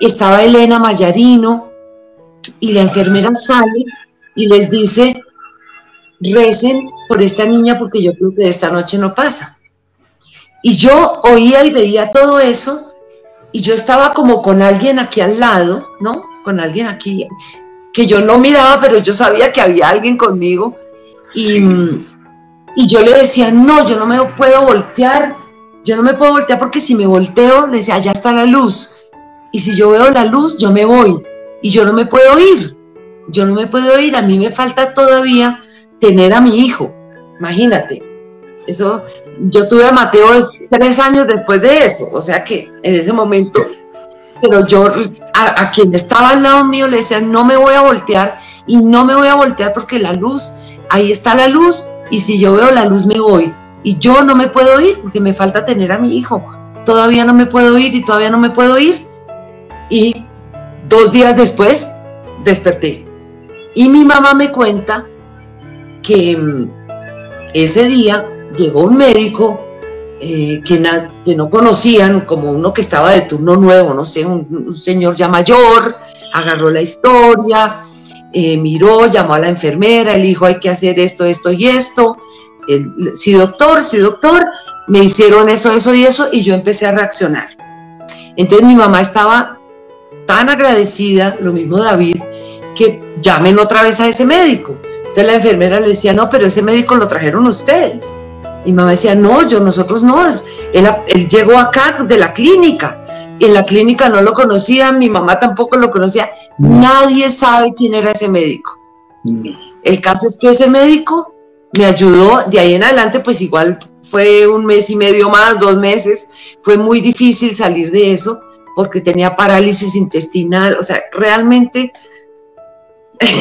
estaba Elena Mayarino, y la enfermera sale y les dice, recen por esta niña porque yo creo que esta noche no pasa. Y yo oía y veía todo eso y yo estaba como con alguien aquí al lado, ¿no? Con alguien aquí que yo no miraba, pero yo sabía que había alguien conmigo. Y, y yo le decía, no, yo no me puedo voltear, yo no me puedo voltear porque si me volteo, le decía, allá está la luz. Y si yo veo la luz, yo me voy. Y yo no me puedo ir. Yo no me puedo ir. A mí me falta todavía tener a mi hijo. Imagínate. Eso, yo tuve a Mateo tres años después de eso, o sea que en ese momento, pero yo a, quien estaba al lado mío le decía, no me voy a voltear y no me voy a voltear porque la luz, ahí está la luz y si yo veo la luz me voy. Y yo no me puedo ir porque me falta tener a mi hijo, todavía no me puedo ir y todavía no me puedo ir y dos días después desperté. Y mi mamá me cuenta que mm, ese día llegó un médico eh, que, no conocían, como uno que estaba de turno nuevo, no sé, un, señor ya mayor, agarró la historia, eh, miró, llamó a la enfermera, el dijo hay que hacer esto, esto y esto. sí, doctor, sí, doctor, me hicieron eso, eso y eso, y yo empecé a reaccionar. Entonces mi mamá estaba tan agradecida, lo mismo David, que llamen otra vez a ese médico. Entonces la enfermera le decía, no, pero ese médico lo trajeron ustedes. Y mamá decía, no, yo, nosotros no. Él, llegó acá de la clínica. En la clínica no lo conocían, mi mamá tampoco lo conocía. Nadie sabe quién era ese médico. El caso es que ese médico me ayudó, de ahí en adelante, pues igual fue un mes y medio más, dos meses. Fue muy difícil salir de eso porque tenía parálisis intestinal. O sea, realmente [laughs]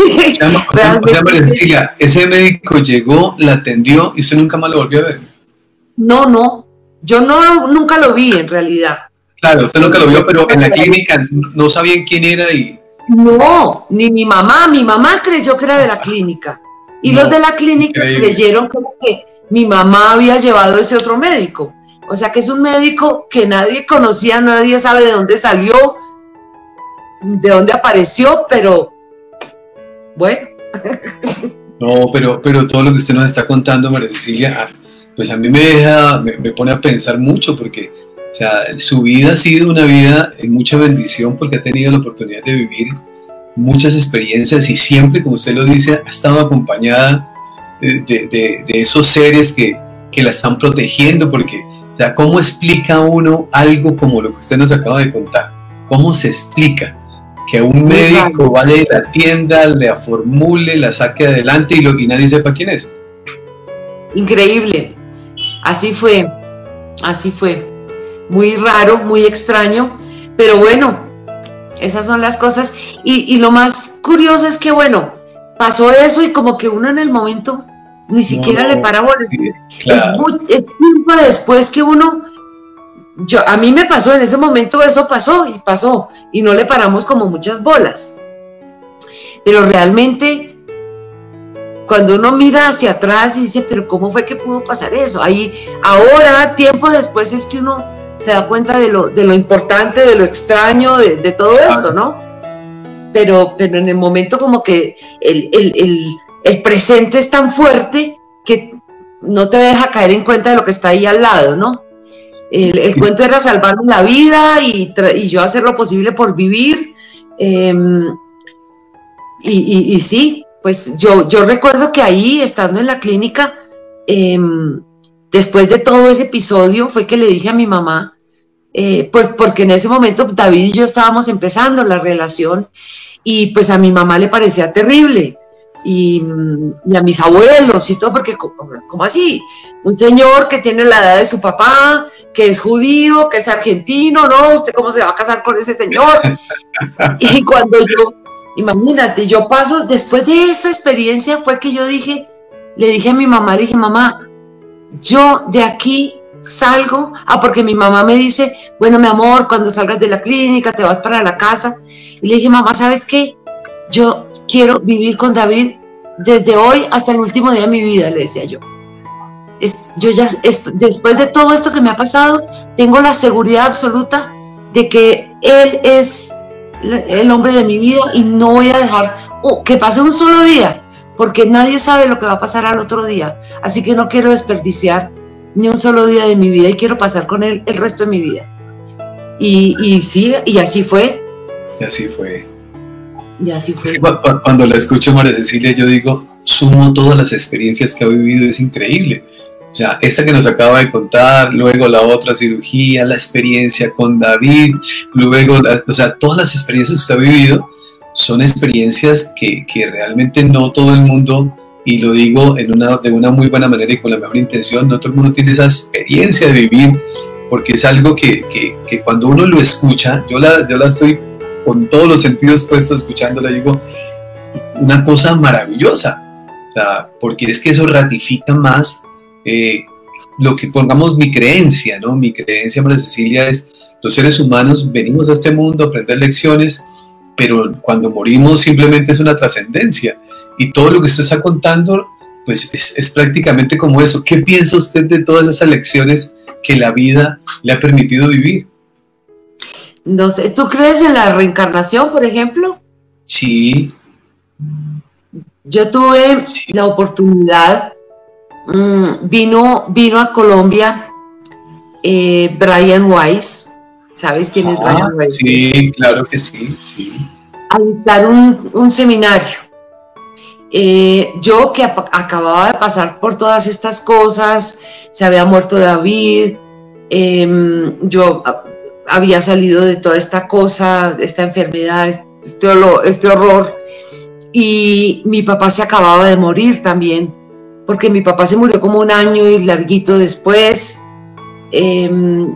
[laughs] ese médico llegó, la atendió y usted nunca más lo volvió a ver. No, no, yo no nunca lo vi en realidad. Claro, usted nunca lo vio, pero en la clínica no sabían quién era y... No, ni mi mamá, mi mamá creyó que era de la clínica. Y los de la clínica creyeron que mi mamá había llevado ese otro médico. O sea que es un médico que nadie conocía, nadie sabe de dónde salió, de dónde apareció, pero No, pero, pero todo lo que usted nos está contando, María Cecilia, ah, pues a mí me deja, me, pone a pensar mucho porque, o sea, su vida ha sido una vida en mucha bendición porque ha tenido la oportunidad de vivir muchas experiencias y siempre, como usted lo dice, ha estado acompañada de, esos seres que, que, la están protegiendo porque, o sea, ¿cómo explica uno algo como lo que usted nos acaba de contar? ¿Cómo se explica? Que un médico vaya a la tienda, le formule, la saque adelante y, lo, y nadie sepa quién es. Increíble. Así fue, así fue. Muy raro, muy extraño, pero bueno, esas son las cosas. Y, lo más curioso es que, bueno, pasó eso y como que uno en el momento ni siquiera le para bolas. es, tiempo después que uno, yo, a mí me pasó en ese momento, eso pasó y pasó, y no le paramos como muchas bolas. Pero realmente, cuando uno mira hacia atrás y dice, pero ¿cómo fue que pudo pasar eso? Ahí, ahora, tiempo después, es que uno se da cuenta de lo, de lo importante, de lo extraño, de, todo eso, ¿no? Pero, pero en el momento como que el, el, presente es tan fuerte que no te deja caer en cuenta de lo que está ahí al lado, ¿no? El, cuento era salvar la vida y, y, yo hacer lo posible por vivir. Em, y, y, sí, pues yo, yo recuerdo que ahí, estando en la clínica, em, después de todo ese episodio, fue que le dije a mi mamá, eh, pues porque en ese momento David y yo estábamos empezando la relación y pues a mi mamá le parecía terrible y, a mis abuelos y todo, porque como así? Un señor que tiene la edad de su papá, que es judío, que es argentino, ¿no? ¿Usted cómo se va a casar con ese señor? [laughs] y cuando yo, imagínate, yo paso, después de esa experiencia fue que yo dije, le dije a mi mamá, le dije, mamá, yo de aquí salgo, ah, porque mi mamá me dice, bueno, mi amor, cuando salgas de la clínica te vas para la casa. Y le dije, mamá, ¿sabes qué? Yo quiero vivir con David desde hoy hasta el último día de mi vida, le decía yo. yo ya, después de todo esto que me ha pasado, tengo la seguridad absoluta de que él es el hombre de mi vida y no voy a dejar que pase un solo día, porque nadie sabe lo que va a pasar al otro día. Así que no quiero desperdiciar ni un solo día de mi vida y quiero pasar con él el resto de mi vida. Y, y sí, y así fue. Y así fue. Y así fue. cuando la escucho María Cecilia, yo digo, sumo todas las experiencias que ha vivido, es increíble. O sea, esta que nos acaba de contar, luego la otra cirugía, la experiencia con David, luego, o sea, todas las experiencias que usted ha vivido son experiencias que, que realmente no todo el mundo y lo digo en una, de una muy buena manera y con la mejor intención, no todo el mundo tiene esa experiencia de vivir, porque es algo que, que, que cuando uno lo escucha, yo la, yo la estoy con todos los sentidos puestos escuchándola, digo, una cosa maravillosa, porque es que eso ratifica más eh, lo que pongamos mi creencia, ¿no? Mi creencia, María Cecilia, es los seres humanos venimos a este mundo a aprender lecciones, pero cuando morimos simplemente es una trascendencia y todo lo que usted está contando, pues es, prácticamente como eso. ¿Qué piensa usted de todas esas lecciones que la vida le ha permitido vivir? No sé, ¿tú crees en la reencarnación, por ejemplo? Sí. Yo tuve la oportunidad, mm, vino, vino a Colombia eh, Brian Weiss, ¿sabes quién es ah, Brian Weiss? Sí, claro que sí, sí. A dictar un, un seminario eh, yo que acababa de pasar por todas estas cosas, se había muerto David, em, yo había salido de toda esta cosa, esta enfermedad, este, este horror, y mi papá se acababa de morir también, porque mi papá se murió como un año y larguito después, em,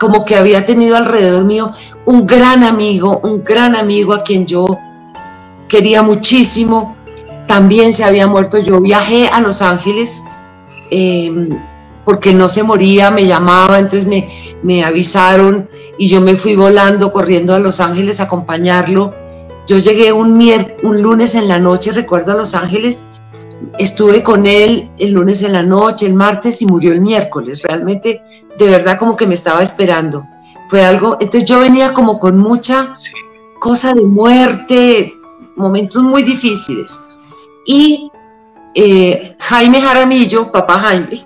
como que había tenido alrededor mío un gran amigo, un gran amigo a quien yo quería muchísimo, también se había muerto. Yo viajé a Los Ángeles em, porque no se moría, me llamaba, entonces me, me avisaron y yo me fui volando, corriendo a Los Ángeles a acompañarlo. Yo llegué un, un lunes en la noche, recuerdo a Los Ángeles, estuve con él el lunes en la noche, el martes y murió el miércoles. Realmente, de verdad, como que me estaba esperando. Fue algo, entonces yo venía como con mucha cosa de muerte, momentos muy difíciles. Y eh, Jaime Jaramillo, papá Jaime,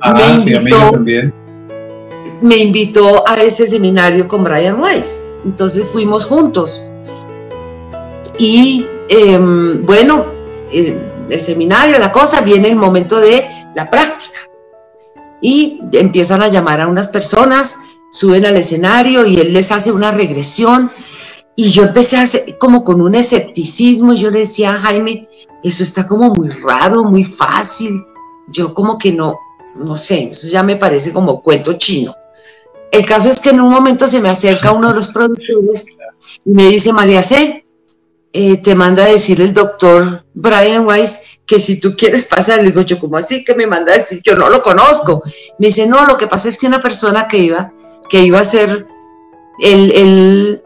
ah, me, invitó, me invitó a ese seminario con Brian Weiss. Entonces fuimos juntos. Y em, bueno, el, el seminario, la cosa, viene el momento de la práctica. Y empiezan a llamar a unas personas, suben al escenario y él les hace una regresión y yo empecé a hacer como con un escepticismo y yo le decía a Jaime, eso está como muy raro, muy fácil. Yo como que no, no sé, eso ya me parece como cuento chino. el caso es que en un momento se me acerca uno de los productores y me dice, María C., eh, te manda a decir el doctor Brian Weiss que si tú quieres pasar, le digo yo, ¿cómo así que me manda a decir? Yo no lo conozco. Me dice, no, lo que pasa es que una persona que iba, que iba a ser, él,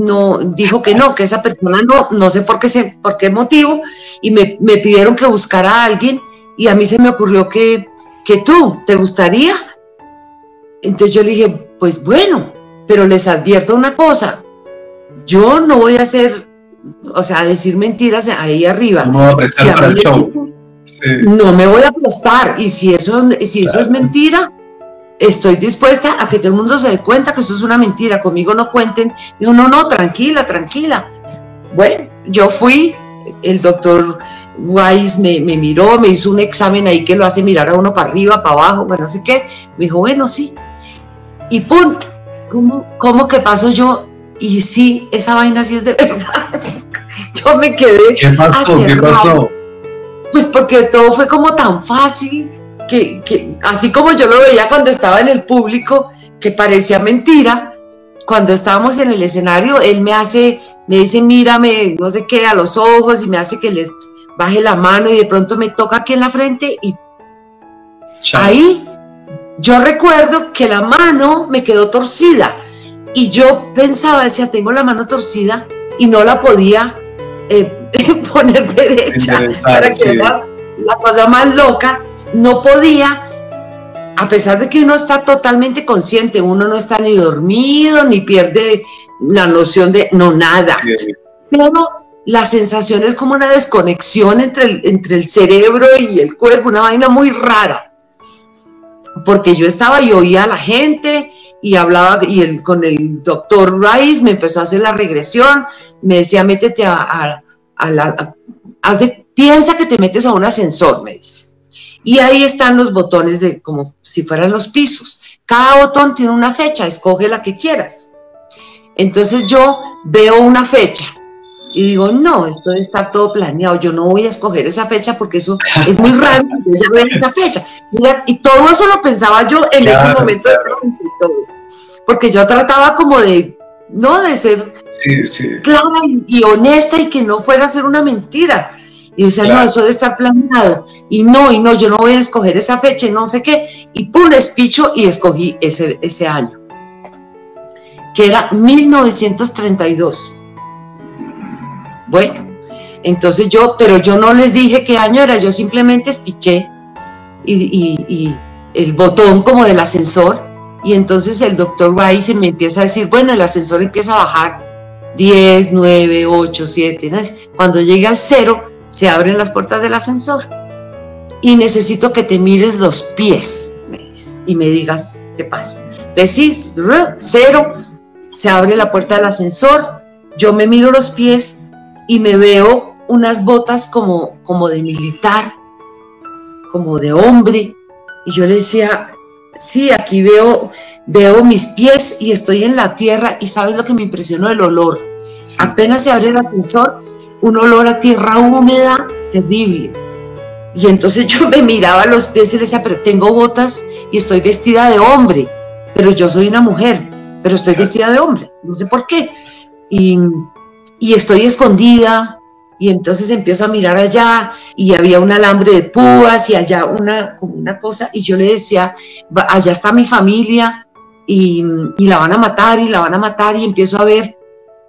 no, dijo que no, que esa persona no, no sé por qué, se, por qué motivo, y me, me pidieron que buscara a alguien, y a mí se me ocurrió que, que tú, ¿te gustaría? Entonces yo le dije, pues bueno, pero les advierto una cosa, yo no voy a hacer, o sea, decir mentiras ahí arriba. No, no me voy a prestar, y si eso, si eso es mentira, estoy dispuesta a que todo el mundo se dé cuenta que eso es una mentira, conmigo no cuenten. Y uno, no, tranquila, tranquila. Bueno, yo fui, el doctor Weiss me, miró, me hizo un examen ahí que lo hace mirar a uno para arriba, para abajo, bueno, no sé qué. Me dijo, bueno, sí, y ¡pum! ¿Cómo, ¿Cómo que paso yo? Y sí, esa vaina sí es de verdad. [laughs] yo me quedé. ¿Qué pasó? ¿Qué pasó? Pues porque todo fue como tan fácil, que, que así como yo lo veía cuando estaba en el público, que parecía mentira, cuando estábamos en el escenario, él me hace, me dice, mírame, no sé qué, a los ojos y me hace que les baje la mano y de pronto me toca aquí en la frente y ahí yo recuerdo que la mano me quedó torcida y yo pensaba, decía, tengo la mano torcida y no la podía eh, [laughs] poner derecha para que la, la cosa más loca, no podía, a pesar de que uno está totalmente consciente, uno no está ni dormido, ni pierde la noción de, no, nada. Pero la sensación es como una desconexión entre el, entre el cerebro y el cuerpo, una vaina muy rara porque yo estaba y oía a la gente y hablaba, y el, con el doctor Rice me empezó a hacer la regresión, me decía, métete a, la, piensa que te metes a un ascensor, me dice. Y ahí están los botones de como si fueran los pisos. Cada botón tiene una fecha, escoge la que quieras. Entonces yo veo una fecha y digo, no, esto debe estar todo planeado, yo no voy a escoger esa fecha porque eso es muy raro, yo ya veo esa fecha. Y, todo eso lo pensaba yo en ese momento de todo, porque yo trataba como de, no, de ser clara y, honesta y que no fuera a ser una mentira. Y yo decía, no, eso debe estar planeado. Y no, y no, yo no voy a escoger esa fecha y no sé qué. Y pum, despicho y escogí ese, ese año, que era 1932. Bueno, entonces yo, pero yo no les dije qué año era, yo simplemente espiché y, el botón como del ascensor y entonces el doctor Rice me empieza a decir, bueno, el ascensor empieza a bajar 10, 9, 8, 7, cuando llegue al cero se abren las puertas del ascensor y necesito que te mires los pies y me digas qué pasa. Entonces cero, se abre la puerta del ascensor, yo me miro los pies y me veo unas botas como, como de militar, como de hombre, y yo le decía, sí, aquí veo, veo mis pies y estoy en la tierra, y sabes lo que me impresionó, el olor. Apenas se abre el ascensor, un olor a tierra húmeda terrible. Y entonces yo me miraba los pies y le decía, pero tengo botas y estoy vestida de hombre, pero yo soy una mujer, pero estoy vestida de hombre, no sé por qué. Y y estoy escondida. Y entonces empiezo a mirar allá y había un alambre de púas y allá una, como una cosa. Y yo le decía, allá está mi familia y, la van a matar y la van a matar y empiezo a ver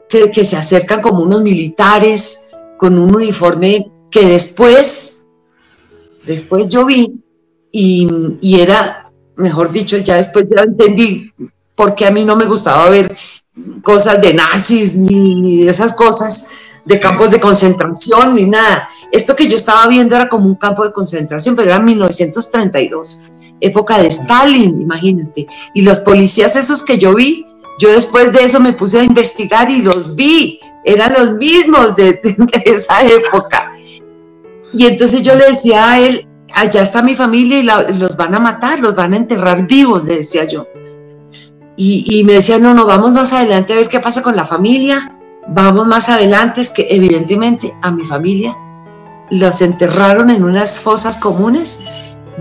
que, que, se acercan como unos militares con un uniforme que después, después yo vi y, y era, mejor dicho, ya después ya entendí por qué a mí no me gustaba ver cosas de nazis ni, de esas cosas, de campos de concentración ni nada. Esto que yo estaba viendo era como un campo de concentración, pero era 1932, época de Stalin, imagínate. Y los policías esos que yo vi, yo después de eso me puse a investigar y los vi, eran los mismos de, [laughs] esa época. Y entonces yo le decía a él, allá está mi familia y los van a matar, los van a enterrar vivos, le decía yo. Y, me decían, no, no, vamos más adelante a ver qué pasa con la familia, vamos más adelante, es que evidentemente a mi familia los enterraron en unas fosas comunes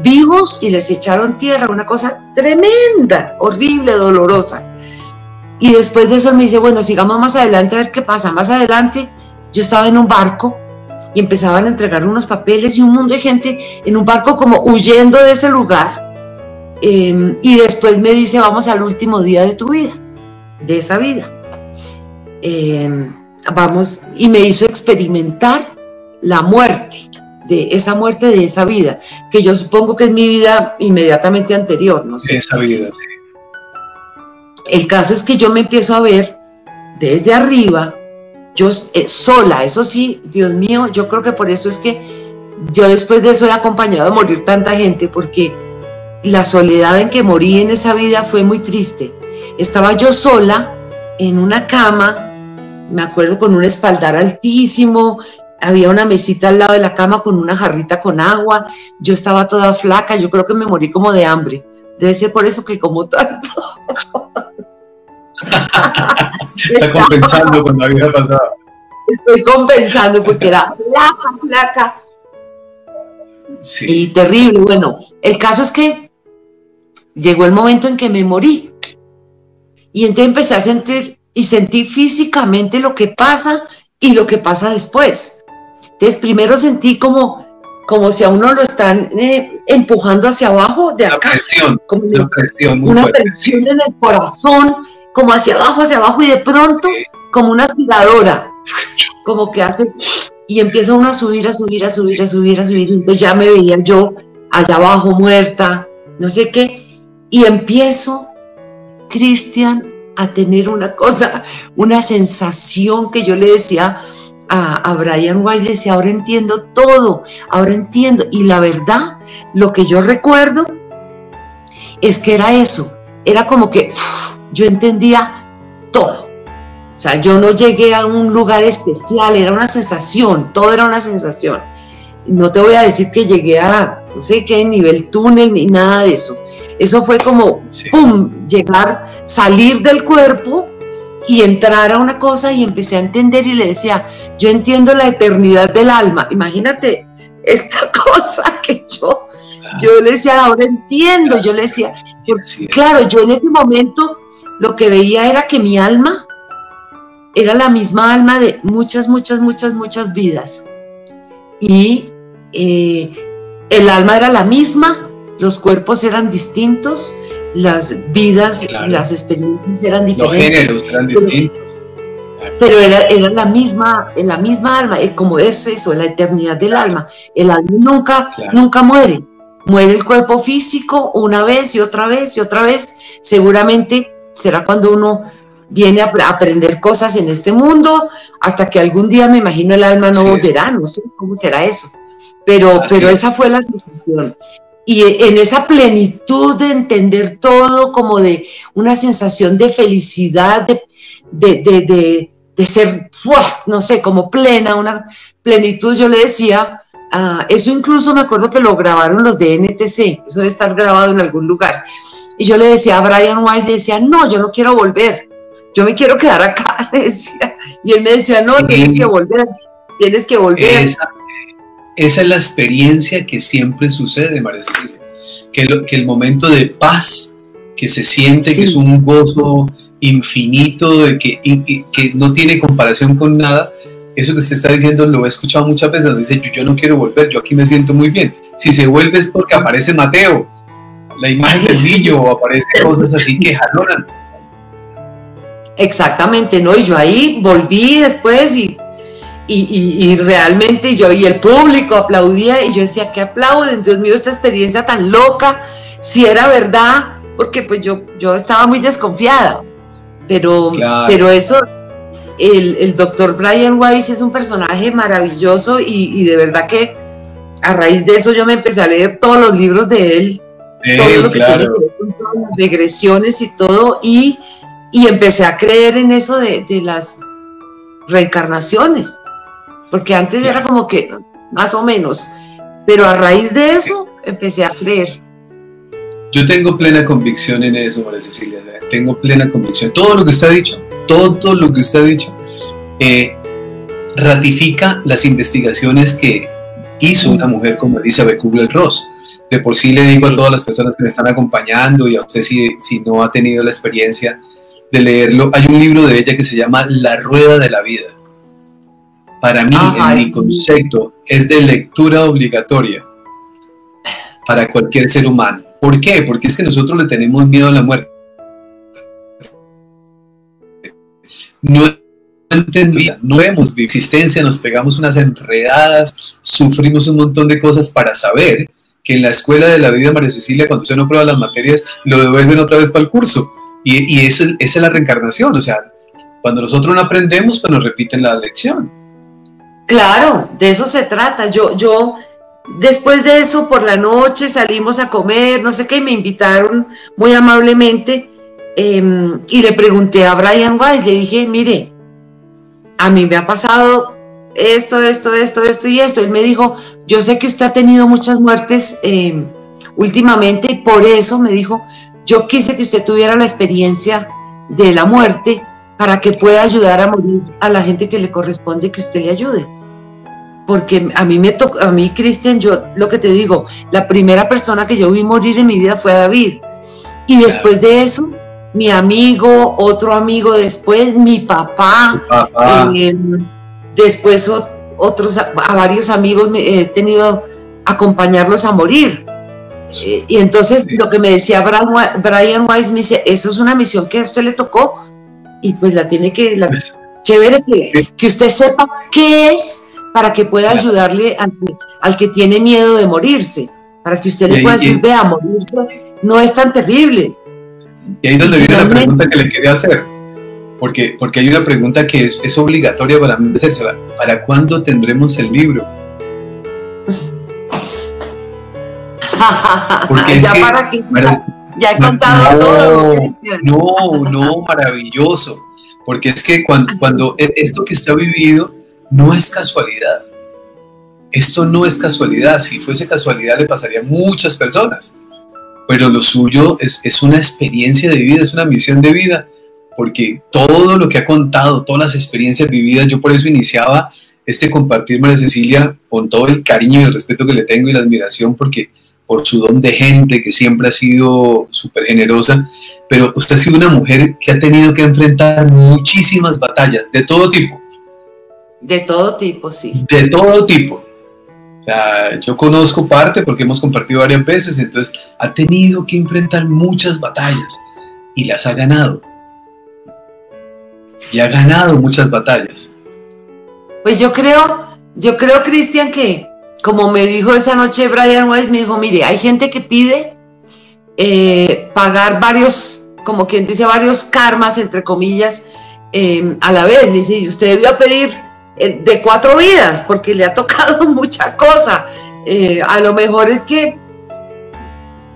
vivos y les echaron tierra, una cosa tremenda, horrible, dolorosa. Y después de eso me dice, bueno, sigamos más adelante a ver qué pasa. Más adelante yo estaba en un barco y empezaban a entregar unos papeles y un mundo de gente en un barco como huyendo de ese lugar. Em, y después me dice, vamos al último día de tu vida, de esa vida. Em, vamos, y me hizo experimentar la muerte, de esa muerte de esa vida, que yo supongo que es mi vida inmediatamente anterior, no sé. Esa vida, sí. El caso es que yo me empiezo a ver desde arriba, yo eh, sola, eso sí, Dios mío, yo creo que por eso es que yo después de eso he acompañado a morir tanta gente, porque la soledad en que morí en esa vida fue muy triste. Estaba yo sola en una cama, me acuerdo con un espaldar altísimo, había una mesita al lado de la cama con una jarrita con agua, yo estaba toda flaca, yo creo que me morí como de hambre. Debe ser por eso que como tanto. [laughs] Está compensando con la vida pasada. Estoy compensando porque era flaca, flaca. Sí. Y terrible. Bueno, el caso es que llegó el momento en que me morí. Y entonces empecé a sentir y sentí físicamente lo que pasa y lo que pasa después. Entonces primero sentí como, como si a uno lo están eh, empujando hacia abajo de acá. como una presión, una presión en el corazón, como hacia abajo, hacia abajo y de pronto como una aspiradora, como que hace y empieza uno a subir, a subir, a subir, a subir, a subir. Entonces ya me veía yo allá abajo muerta, no sé qué, y empiezo, Cristian, a tener una cosa, una sensación que yo le decía a, Brian Weiss, le decía, ahora entiendo todo, ahora entiendo. Y la verdad, lo que yo recuerdo es que era eso, era como que yo entendía todo. O sea, yo no llegué a un lugar especial, era una sensación, todo era una sensación. No te voy a decir que llegué a, no sé qué, nivel túnel ni nada de eso. Eso fue como, ¡pum!, llegar, salir del cuerpo y entrar a una cosa y empecé a entender y le decía, yo entiendo la eternidad del alma. Imagínate esta [laughs] cosa que yo, yo le decía, ahora entiendo, yo le decía, claro, yo en ese momento lo que veía era que mi alma era la misma alma de muchas, muchas, muchas, muchas vidas. Y eh, el alma era la misma, los cuerpos eran distintos, las vidas, las experiencias eran diferentes. Los géneros eran distintos. Pero, era, era, la misma, la misma alma, como es eso, la eternidad del alma. El alma nunca, nunca muere. Muere el cuerpo físico una vez y otra vez y otra vez. Seguramente será cuando uno viene a aprender cosas en este mundo, hasta que algún día me imagino el alma no volverá, no sé cómo será eso. Pero, pero esa fue la sensación y en esa plenitud de entender todo, como de una sensación de felicidad, de, de, de, ser, no sé, como plena, una plenitud, yo le decía, ah, eso incluso me acuerdo que lo grabaron los de NTC, eso debe estar grabado en algún lugar, y yo le decía a Brian Weiss, le decía, no, yo no quiero volver, yo me quiero quedar acá, [laughs] decía, y él me decía, no, tienes que volver, tienes que volver esa es la experiencia que siempre sucede, María Cecilia. Que, que el momento de paz que se siente, que es un gozo infinito, de que, que no tiene comparación con nada, eso que usted está diciendo lo he escuchado muchas veces, dice, yo, yo no quiero volver, yo aquí me siento muy bien. Si se vuelve es porque aparece Mateo, la imagen del niño, o aparece cosas así que jalonan. Exactamente, ¿no? Y yo ahí volví después y y, realmente yo y el público aplaudía y yo decía que aplauden, Dios mío, esta experiencia tan loca, si era verdad, porque pues yo, yo estaba muy desconfiada, pero, pero eso, el, doctor Brian Weiss es un personaje maravilloso y, de verdad que a raíz de eso yo me empecé a leer todos los libros de él, todo lo que tiene que ver con todas las regresiones y todo, y, empecé a creer en eso de, de las reencarnaciones porque antes era como que más o menos, pero a raíz de eso empecé a creer. Yo tengo plena convicción en eso, María Cecilia, tengo plena convicción. Todo lo que usted ha dicho, todo lo que usted ha dicho, eh, ratifica las investigaciones que hizo una mujer como Elizabeth Kubler-Ross. De por sí le digo a todas las personas que me están acompañando y a usted si, si no ha tenido la experiencia de leerlo, hay un libro de ella que se llama La Rueda de la Vida. Para mí, en mi concepto, es de lectura obligatoria para cualquier ser humano. ¿Por qué? Porque es que nosotros le tenemos miedo a la muerte. No entendía, no vemos existencia, nos pegamos unas enredadas, sufrimos un montón de cosas para saber que en la escuela de la vida María Cecilia, cuando usted no prueba las materias, lo devuelven otra vez para el curso. Y, y esa, es la reencarnación, o sea, cuando nosotros no aprendemos, pues nos repiten la lección. Claro, de eso se trata. Yo, yo, después de eso, por la noche salimos a comer, no sé qué, y me invitaron muy amablemente em, y le pregunté a Brian Weiss, le dije, mire, a mí me ha pasado esto, esto, esto, esto y esto. Él me dijo, yo sé que usted ha tenido muchas muertes em, últimamente y por eso me dijo, yo quise que usted tuviera la experiencia de la muerte para que pueda ayudar a morir a la gente que le corresponde que usted le ayude. Porque a mí me tocó, a mí Cristian, yo lo que te digo, la primera persona que yo vi morir en mi vida fue a David. Y después de eso, mi amigo, otro amigo después, mi papá, eh, después otros, a varios amigos me, he tenido acompañarlos a morir. Eh, y entonces lo que me decía Brian Weiss me dice, eso es una misión que a usted le tocó y pues la tiene que, la, pues, chévere que, que, usted sepa qué es para que pueda ayudarle al, que tiene miedo de morirse, para que usted le pueda decir, vea, morirse no es tan terrible. Y ahí es donde viene la pregunta que le quería hacer, porque, porque hay una pregunta que es, es obligatoria para mí ¿para cuándo tendremos el libro? [laughs] ya para que ya he contado todo, Cristian. No, no, maravilloso. Porque es que cuando, cuando e, esto que está vivido no es casualidad. Esto no es casualidad. Si fuese casualidad le pasaría a muchas personas. Pero lo suyo es, una experiencia de vida, es una misión de vida. Porque todo lo que ha contado, todas las experiencias vividas, yo por eso iniciaba este compartir, María Cecilia, con todo el cariño y el respeto que le tengo y la admiración, porque por su don de gente, que siempre ha sido súper generosa, pero usted ha sido una mujer que ha tenido que enfrentar muchísimas batallas, de todo tipo. De todo tipo, sí. De todo tipo. O sea, yo conozco parte porque hemos compartido varias veces, entonces ha tenido que enfrentar muchas batallas y las ha ganado. Y ha ganado muchas batallas. Pues yo creo, yo creo, Cristian, que como me dijo esa noche Brian Weiss, me dijo, mire, hay gente que pide eh, pagar varios, como quien dice, varios karmas, entre comillas, eh, a la vez. Me dice, usted debió pedir de cuatro vidas, porque le ha tocado [laughs] mucha cosa. a lo mejor es que,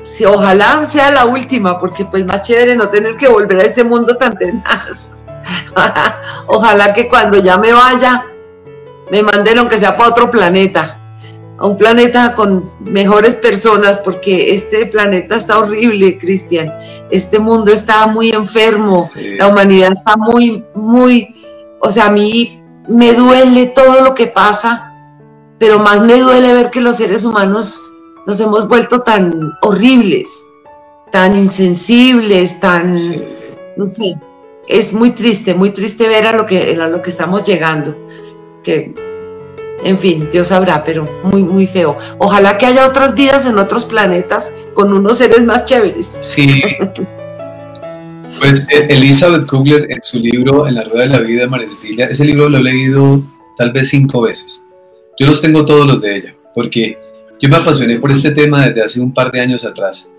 si, ojalá sea la última, porque pues más chévere no tener que volver a este mundo tan tenaz. [laughs] ojalá que cuando ya me vaya, me manden aunque sea para otro planeta a un planeta con mejores personas, porque este planeta está horrible, Cristian. Este mundo está muy enfermo, la humanidad está muy, muy, o sea, a mí me duele todo lo que pasa, pero más me duele ver que los seres humanos nos hemos vuelto tan horribles, tan insensibles, tan, no sé, es muy triste, muy triste ver a lo que, a lo que estamos llegando. Que en fin, Dios sabrá, pero muy, muy feo. Ojalá que haya otras vidas en otros planetas con unos seres más chéveres. Sí. [laughs] Pues eh, Elizabeth Kugler en su libro En la Rueda de la Vida María Cecilia, ese libro lo he leído tal vez cinco veces. Yo los tengo todos los de ella, porque yo me apasioné por este tema desde hace un par de años atrás,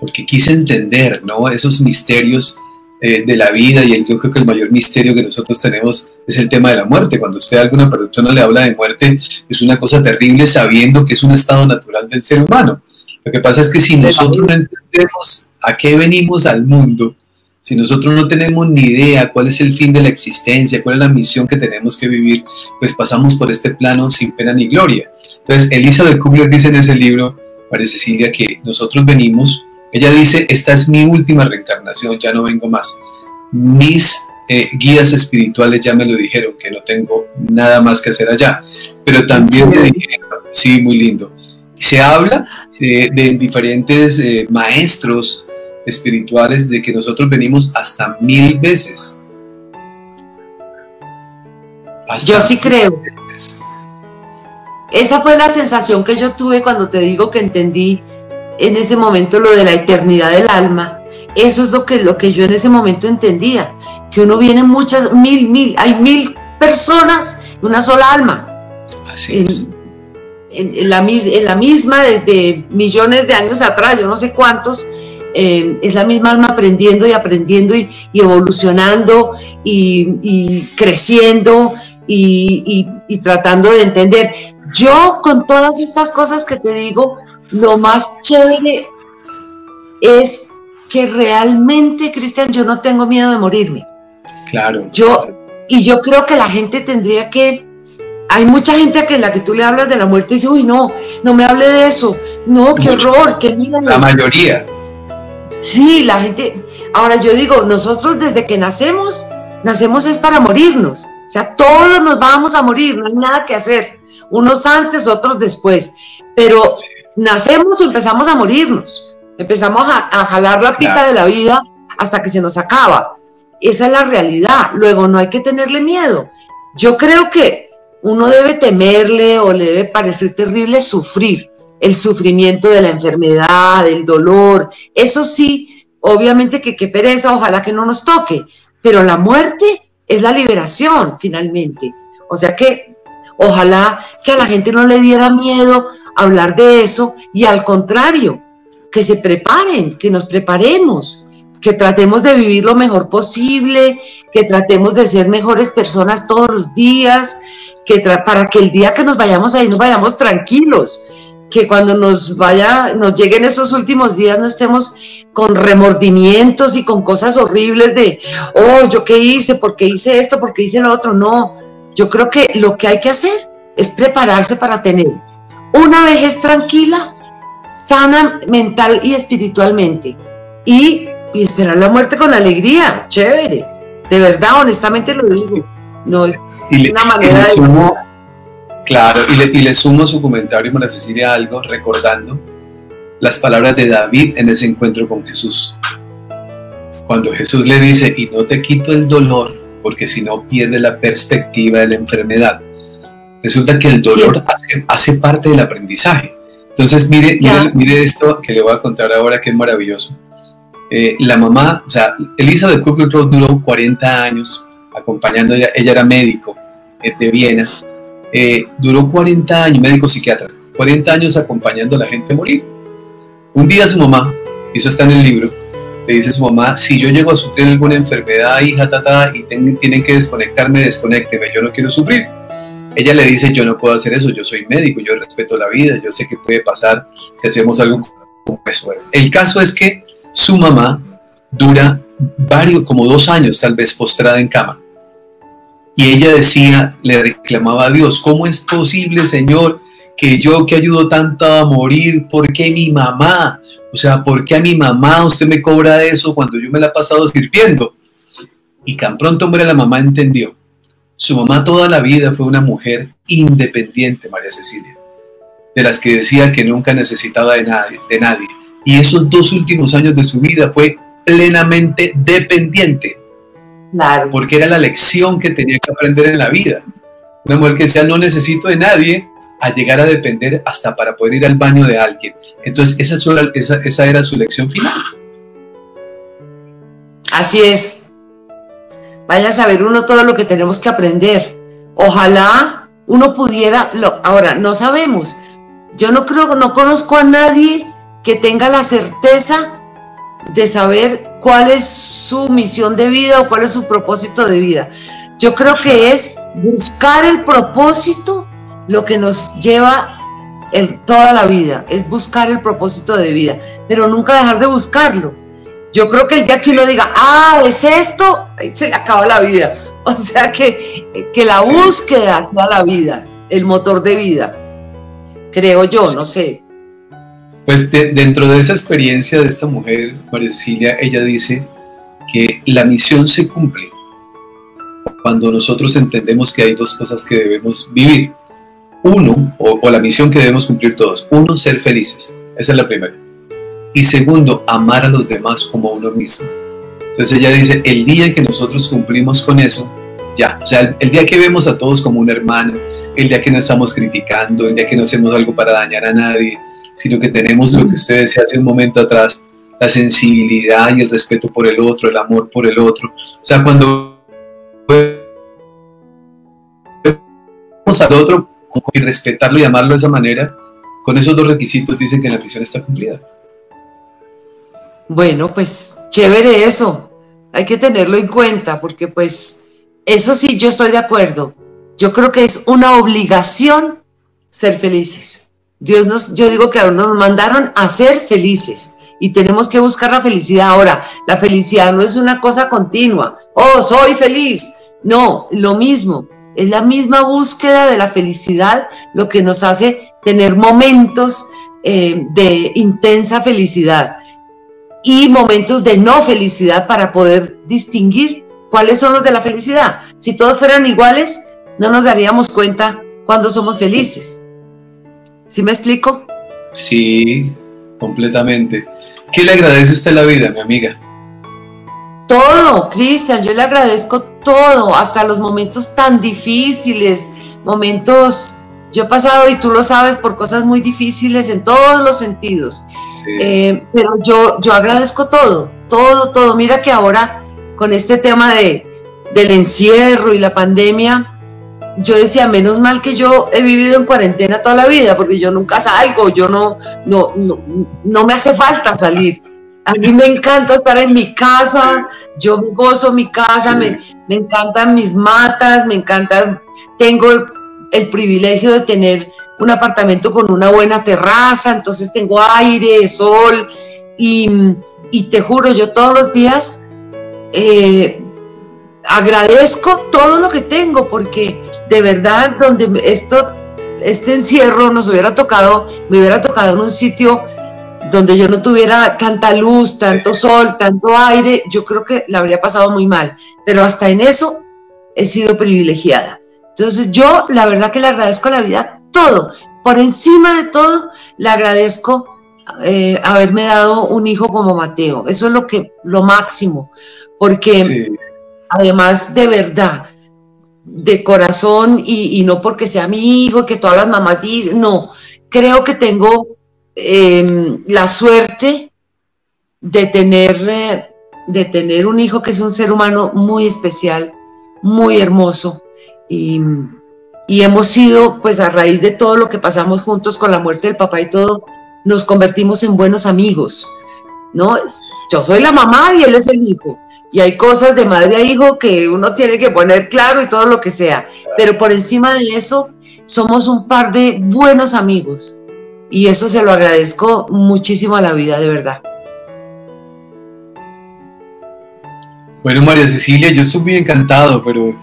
porque quise entender ¿no? esos misterios eh, de la vida y el, yo creo que el mayor misterio que nosotros tenemos es el tema de la muerte. Cuando usted a alguna persona le habla de muerte, es una cosa terrible sabiendo que es un estado natural del ser humano. Lo que pasa es que si nosotros no entendemos a qué venimos al mundo, si nosotros no tenemos ni idea cuál es el fin de la existencia, cuál es la misión que tenemos que vivir, pues pasamos por este plano sin pena ni gloria. Entonces, Elizabeth Kubler dice en ese libro, María Cecilia, que nosotros venimos ella dice, esta es mi última reencarnación, ya no vengo más. Mis eh, guías espirituales ya me lo dijeron, que no tengo nada más que hacer allá. Pero también me dijeron, sí, muy lindo, Se habla de, diferentes eh, maestros espirituales de que nosotros venimos hasta mil veces. yo sí creo. Esa fue la sensación que yo tuve cuando te digo que entendí en ese momento lo de la eternidad del alma. Eso es lo que, lo que yo en ese momento entendía, que uno viene muchas, mil, mil, hay mil personas y una sola alma. Así es. En, la, en, la, misma desde millones de años atrás, yo no sé cuántos, eh, es la misma alma aprendiendo y aprendiendo y, evolucionando y, creciendo y, y, tratando de entender. Yo con todas estas cosas que te digo, lo más chévere es que realmente, Cristian, yo no tengo miedo de morirme. Claro. Yo, y yo creo que la gente tendría que, hay mucha gente a que la que tú le hablas de la muerte y dice, uy, no, no me hable de eso, no, qué horror, qué miedo. La mayoría. Sí, la gente, ahora yo digo, nosotros desde que nacemos, nacemos es para morirnos, o sea, todos nos vamos a morir, no hay nada que hacer, unos antes, otros después, pero nacemos y empezamos a morirnos, empezamos a, jalar la pita de la vida hasta que se nos acaba. Esa es la realidad. Luego no hay que tenerle miedo. Yo creo que uno debe temerle o le debe parecer terrible sufrir, el sufrimiento de la enfermedad, del dolor. Eso sí, obviamente que qué pereza, ojalá que no nos toque, pero la muerte es la liberación finalmente. O sea que ojalá que a la gente no le diera miedo hablar de eso y al contrario, que se preparen, que nos preparemos, que tratemos de vivir lo mejor posible, que tratemos de ser mejores personas todos los días, que para que el día que nos vayamos ahí nos vayamos tranquilos, que cuando nos vaya, nos lleguen esos últimos días no estemos con remordimientos y con cosas horribles de, oh, yo qué hice, por qué hice esto, por qué hice lo otro. No, yo creo que lo que hay que hacer es prepararse para tener una vejez tranquila, sana mental y espiritualmente. Y, esperar la muerte con alegría, chévere. De verdad, honestamente lo digo. No es una manera de... Claro, y le, y le sumo su comentario, María Cecilia, algo recordando las palabras de David en ese encuentro con Jesús. Cuando Jesús le dice, y no te quito el dolor, porque si no pierde la perspectiva de la enfermedad. Resulta que el dolor hace, parte del aprendizaje. Entonces, mire, mire, esto que le voy a contar ahora que es maravilloso. Eh, la mamá, o sea, Elizabeth Kubler-Ross duró 40 años acompañando, ella, ella era médico eh, de Viena, eh, duró 40 años, médico psiquiatra, 40 años acompañando a la gente a morir. Un día su mamá, eso está en el libro, le dice a su mamá, si yo llego a sufrir alguna enfermedad, hija, tata, y tienen que desconectarme, desconécteme, yo no quiero sufrir. Ella le dice, yo no puedo hacer eso, yo soy médico, yo respeto la vida, yo sé que puede pasar si hacemos algo como eso. El caso es que su mamá dura varios, como dos años tal vez postrada en cama. Y ella decía, le reclamaba a Dios, ¿cómo es posible, Señor, que yo que ayudo tanto a morir, ¿por qué mi mamá? O sea, ¿por qué a mi mamá usted me cobra eso cuando yo me la he pasado sirviendo? Y tan pronto, hombre, la mamá entendió su mamá toda la vida fue una mujer independiente, María Cecilia, de las que decía que nunca necesitaba de nadie, de nadie. Y esos dos últimos años de su vida fue plenamente dependiente. Claro. Porque era la lección que tenía que aprender en la vida. Una mujer que decía, no necesito de nadie, a llegar a depender hasta para poder ir al baño de alguien. Entonces, esa, esa, esa era su lección final. Así es. Vaya a saber uno todo lo que tenemos que aprender. Ojalá uno pudiera, lo, ahora no sabemos. Yo no creo, no conozco a nadie que tenga la certeza de saber cuál es su misión de vida o cuál es su propósito de vida. Yo creo que es buscar el propósito lo que nos lleva toda la vida, es buscar el propósito de vida, pero nunca dejar de buscarlo yo creo que el día que uno diga, ah, es esto, ahí se le acaba la vida. [laughs] O sea que, que la búsqueda sea la vida, el motor de vida. Creo yo, no sé. Pues dentro de esa experiencia de esta mujer, María ella dice que la misión se cumple cuando nosotros entendemos que hay dos cosas que debemos vivir. Uno, o, la misión que debemos cumplir todos. Uno, ser felices. Esa es la primera. Y segundo, amar a los demás como a uno mismo. Entonces ella dice, el día que nosotros cumplimos con eso, ya, o sea, el, día que vemos a todos como un hermano, el día que no estamos criticando, el día que no hacemos algo para dañar a nadie, sino que tenemos lo que usted decía hace un momento atrás, la sensibilidad y el respeto por el otro, el amor por el otro. O sea, cuando vemos al otro y respetarlo y amarlo de esa manera, con esos dos requisitos dicen que la misión está cumplida. Bueno, pues chévere eso. Hay que tenerlo en cuenta porque pues eso sí, yo estoy de acuerdo. Yo creo que es una obligación ser felices. Dios nos, yo digo que nos mandaron a ser felices y tenemos que buscar la felicidad. Ahora, la felicidad no es una cosa continua. Oh, soy feliz. No, lo mismo. Es la misma búsqueda de la felicidad lo que nos hace tener momentos eh, de intensa felicidad y momentos de no felicidad para poder distinguir cuáles son los de la felicidad. Si todos fueran iguales, no nos daríamos cuenta cuando somos felices. ¿Sí me explico? Sí, completamente. ¿Qué le agradece usted la vida, mi amiga? Todo, Cristian, yo le agradezco todo, hasta los momentos tan difíciles, momentos, yo he pasado, y tú lo sabes, por cosas muy difíciles en todos los sentidos, eh, pero yo, yo agradezco todo, todo, todo. Mira que ahora con este tema de, del encierro y la pandemia, yo decía, menos mal que yo he vivido en cuarentena toda la vida, porque yo nunca salgo, yo no, no, no, no me hace falta salir. A mí me encanta estar en mi casa, yo gozo mi casa, me, me encantan mis matas, me encanta, tengo el, privilegio de tener un apartamento con una buena terraza, entonces tengo aire, sol, y, y te juro, yo todos los días eh, agradezco todo lo que tengo, porque de verdad, donde esto, este encierro nos hubiera tocado, me hubiera tocado en un sitio donde yo no tuviera tanta luz, tanto sol, tanto aire, yo creo que la habría pasado muy mal. Pero hasta en eso he sido privilegiada. Entonces yo la verdad que le agradezco a la vida todo. Por encima de todo, le agradezco eh, haberme dado un hijo como Mateo. Eso es lo que lo máximo, porque además de verdad, de corazón y, no porque sea mi hijo, que todas las mamás dicen, no, creo que tengo em, la suerte de tener, eh, de tener un hijo que es un ser humano muy especial, muy hermoso. Y, y hemos sido, pues a raíz de todo lo que pasamos juntos con la muerte del papá y todo, nos convertimos en buenos amigos, ¿no? Yo soy la mamá y él es el hijo y hay cosas de madre a hijo que uno tiene que poner claro y todo lo que sea. Pero por encima de eso, somos un par de buenos amigos y eso se lo agradezco muchísimo a la vida, de verdad. Bueno, María Cecilia, yo estoy muy encantado, pero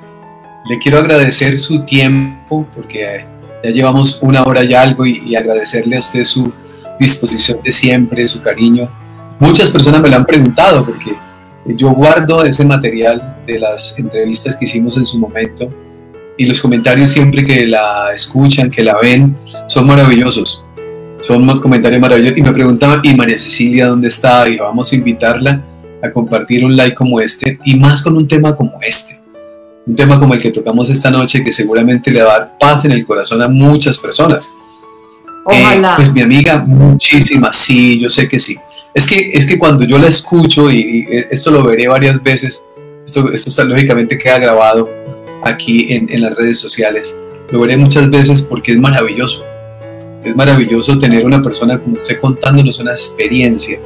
le quiero agradecer su tiempo porque ya llevamos una hora y algo y, y agradecerle a usted su disposición de siempre, su cariño. Muchas personas me lo han preguntado porque yo guardo ese material de las entrevistas que hicimos en su momento y los comentarios siempre que la escuchan, que la ven, son maravillosos. Son comentarios maravillosos. Y me preguntaban, ¿y María Cecilia dónde está? Y vamos a invitarla a compartir un like como este y más con un tema como este. Un tema como el que tocamos esta noche que seguramente le va a dar paz en el corazón a muchas personas. Ojalá. Eh, pues mi amiga, muchísimas, sí, yo sé que sí. Es que, es que cuando yo la escucho, y, esto lo veré varias veces, esto, esto está, lógicamente queda grabado aquí en, en las redes sociales, lo veré muchas veces porque es maravilloso. Es maravilloso tener una persona como usted contándonos una experiencia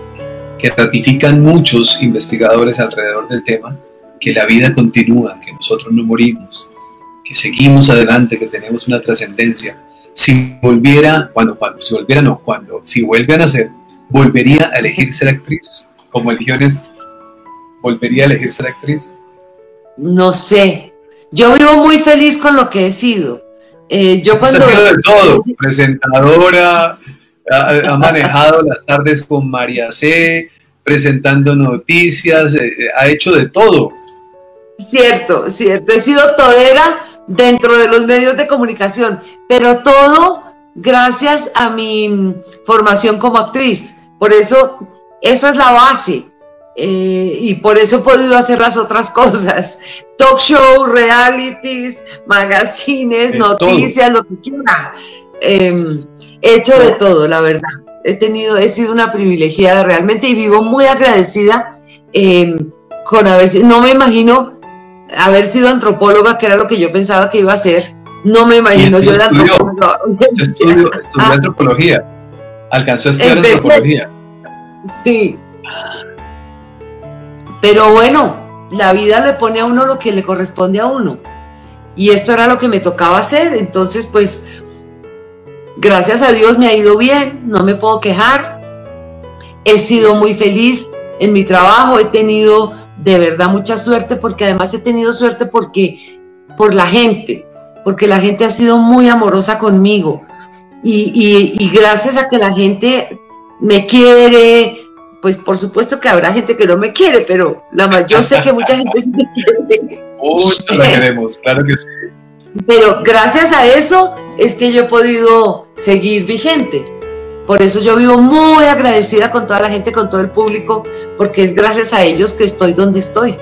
que ratifican muchos investigadores alrededor del tema, que la vida continúa, que nosotros no morimos, que seguimos adelante, que tenemos una trascendencia. Si volviera, cuando, cuando, si volviera no, cuando, si vuelve a nacer, ¿volvería a elegir ser actriz? Como eligió ¿volvería a elegir ser actriz? No sé. Yo vivo muy feliz con lo que he sido. Eh, yo cuando... de todo, presentadora, ha, manejado las tardes con María C, presentando noticias, eh, eh, ha hecho de todo. Cierto, cierto. He sido todera dentro de los medios de comunicación, pero todo gracias a mi formación como actriz. Por eso, esa es la base. Eh, y por eso he podido hacer las otras [laughs] cosas. Talk show, realities, magazines, noticias, lo que quiera. Em, he hecho de todo, la verdad. He tenido, he sido una privilegiada realmente y vivo muy agradecida em, con haber sido, no me imagino haber sido antropóloga, que era lo que yo pensaba que iba a ser. No me imagino yo de antropóloga. Estudió, ah. antropología. Alcanzó a estudiar antropología. Sí. Pero bueno, la vida le pone a uno lo que le corresponde a uno. Y esto era lo que me tocaba hacer. Entonces, pues, gracias a Dios me ha ido bien, no me puedo quejar. He sido muy feliz en mi trabajo, he tenido de verdad mucha suerte porque además he tenido suerte porque por la gente, porque la gente ha sido muy amorosa conmigo. Y, gracias a que la gente me quiere, pues por supuesto que habrá gente que no me quiere, pero la, yo sé que mucha gente sí me [laughs] quiere. Mucho la queremos, claro que sí. Pero gracias a eso es que yo he podido seguir vigente. Por eso yo vivo muy agradecida con toda la gente, con todo el público, porque es gracias a ellos que estoy donde estoy.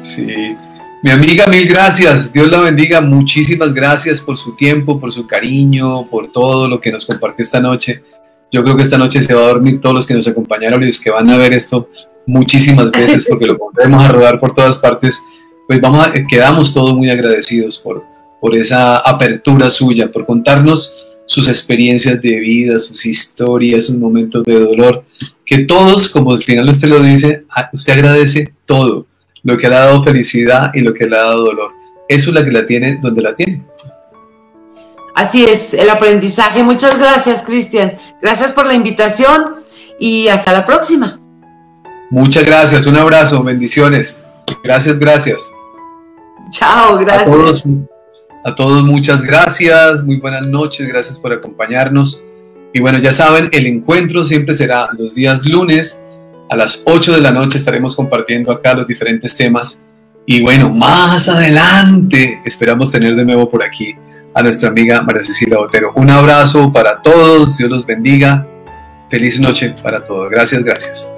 Sí. Mi amiga, mil gracias. Dios la bendiga. Muchísimas gracias por su tiempo, por su cariño, por todo lo que nos compartió esta noche. Yo creo que esta noche se va a dormir todos los que nos acompañaron y los que van a ver esto muchísimas veces [laughs] porque lo pondremos a rodar por todas partes. Pues vamos a, quedamos todos muy agradecidos por, por esa apertura suya, por contarnos sus experiencias de vida, sus historias, sus momentos de dolor, que todos, como al final usted lo dice, usted agradece todo, lo que le ha dado felicidad y lo que le ha dado dolor. Eso es la que la tiene donde la tiene. Así es, el aprendizaje. Muchas gracias, Cristian. Gracias por la invitación y hasta la próxima. Muchas gracias, un abrazo, bendiciones. Gracias, gracias. Chao, gracias. A todos muchas gracias, muy buenas noches, gracias por acompañarnos. Y bueno, ya saben, el encuentro siempre será los días lunes a las 8 de la noche estaremos compartiendo acá los diferentes temas. Y bueno, más adelante esperamos tener de nuevo por aquí a nuestra amiga María Cecilia Botero. Un abrazo para todos, Dios los bendiga. Feliz noche para todos. Gracias, gracias.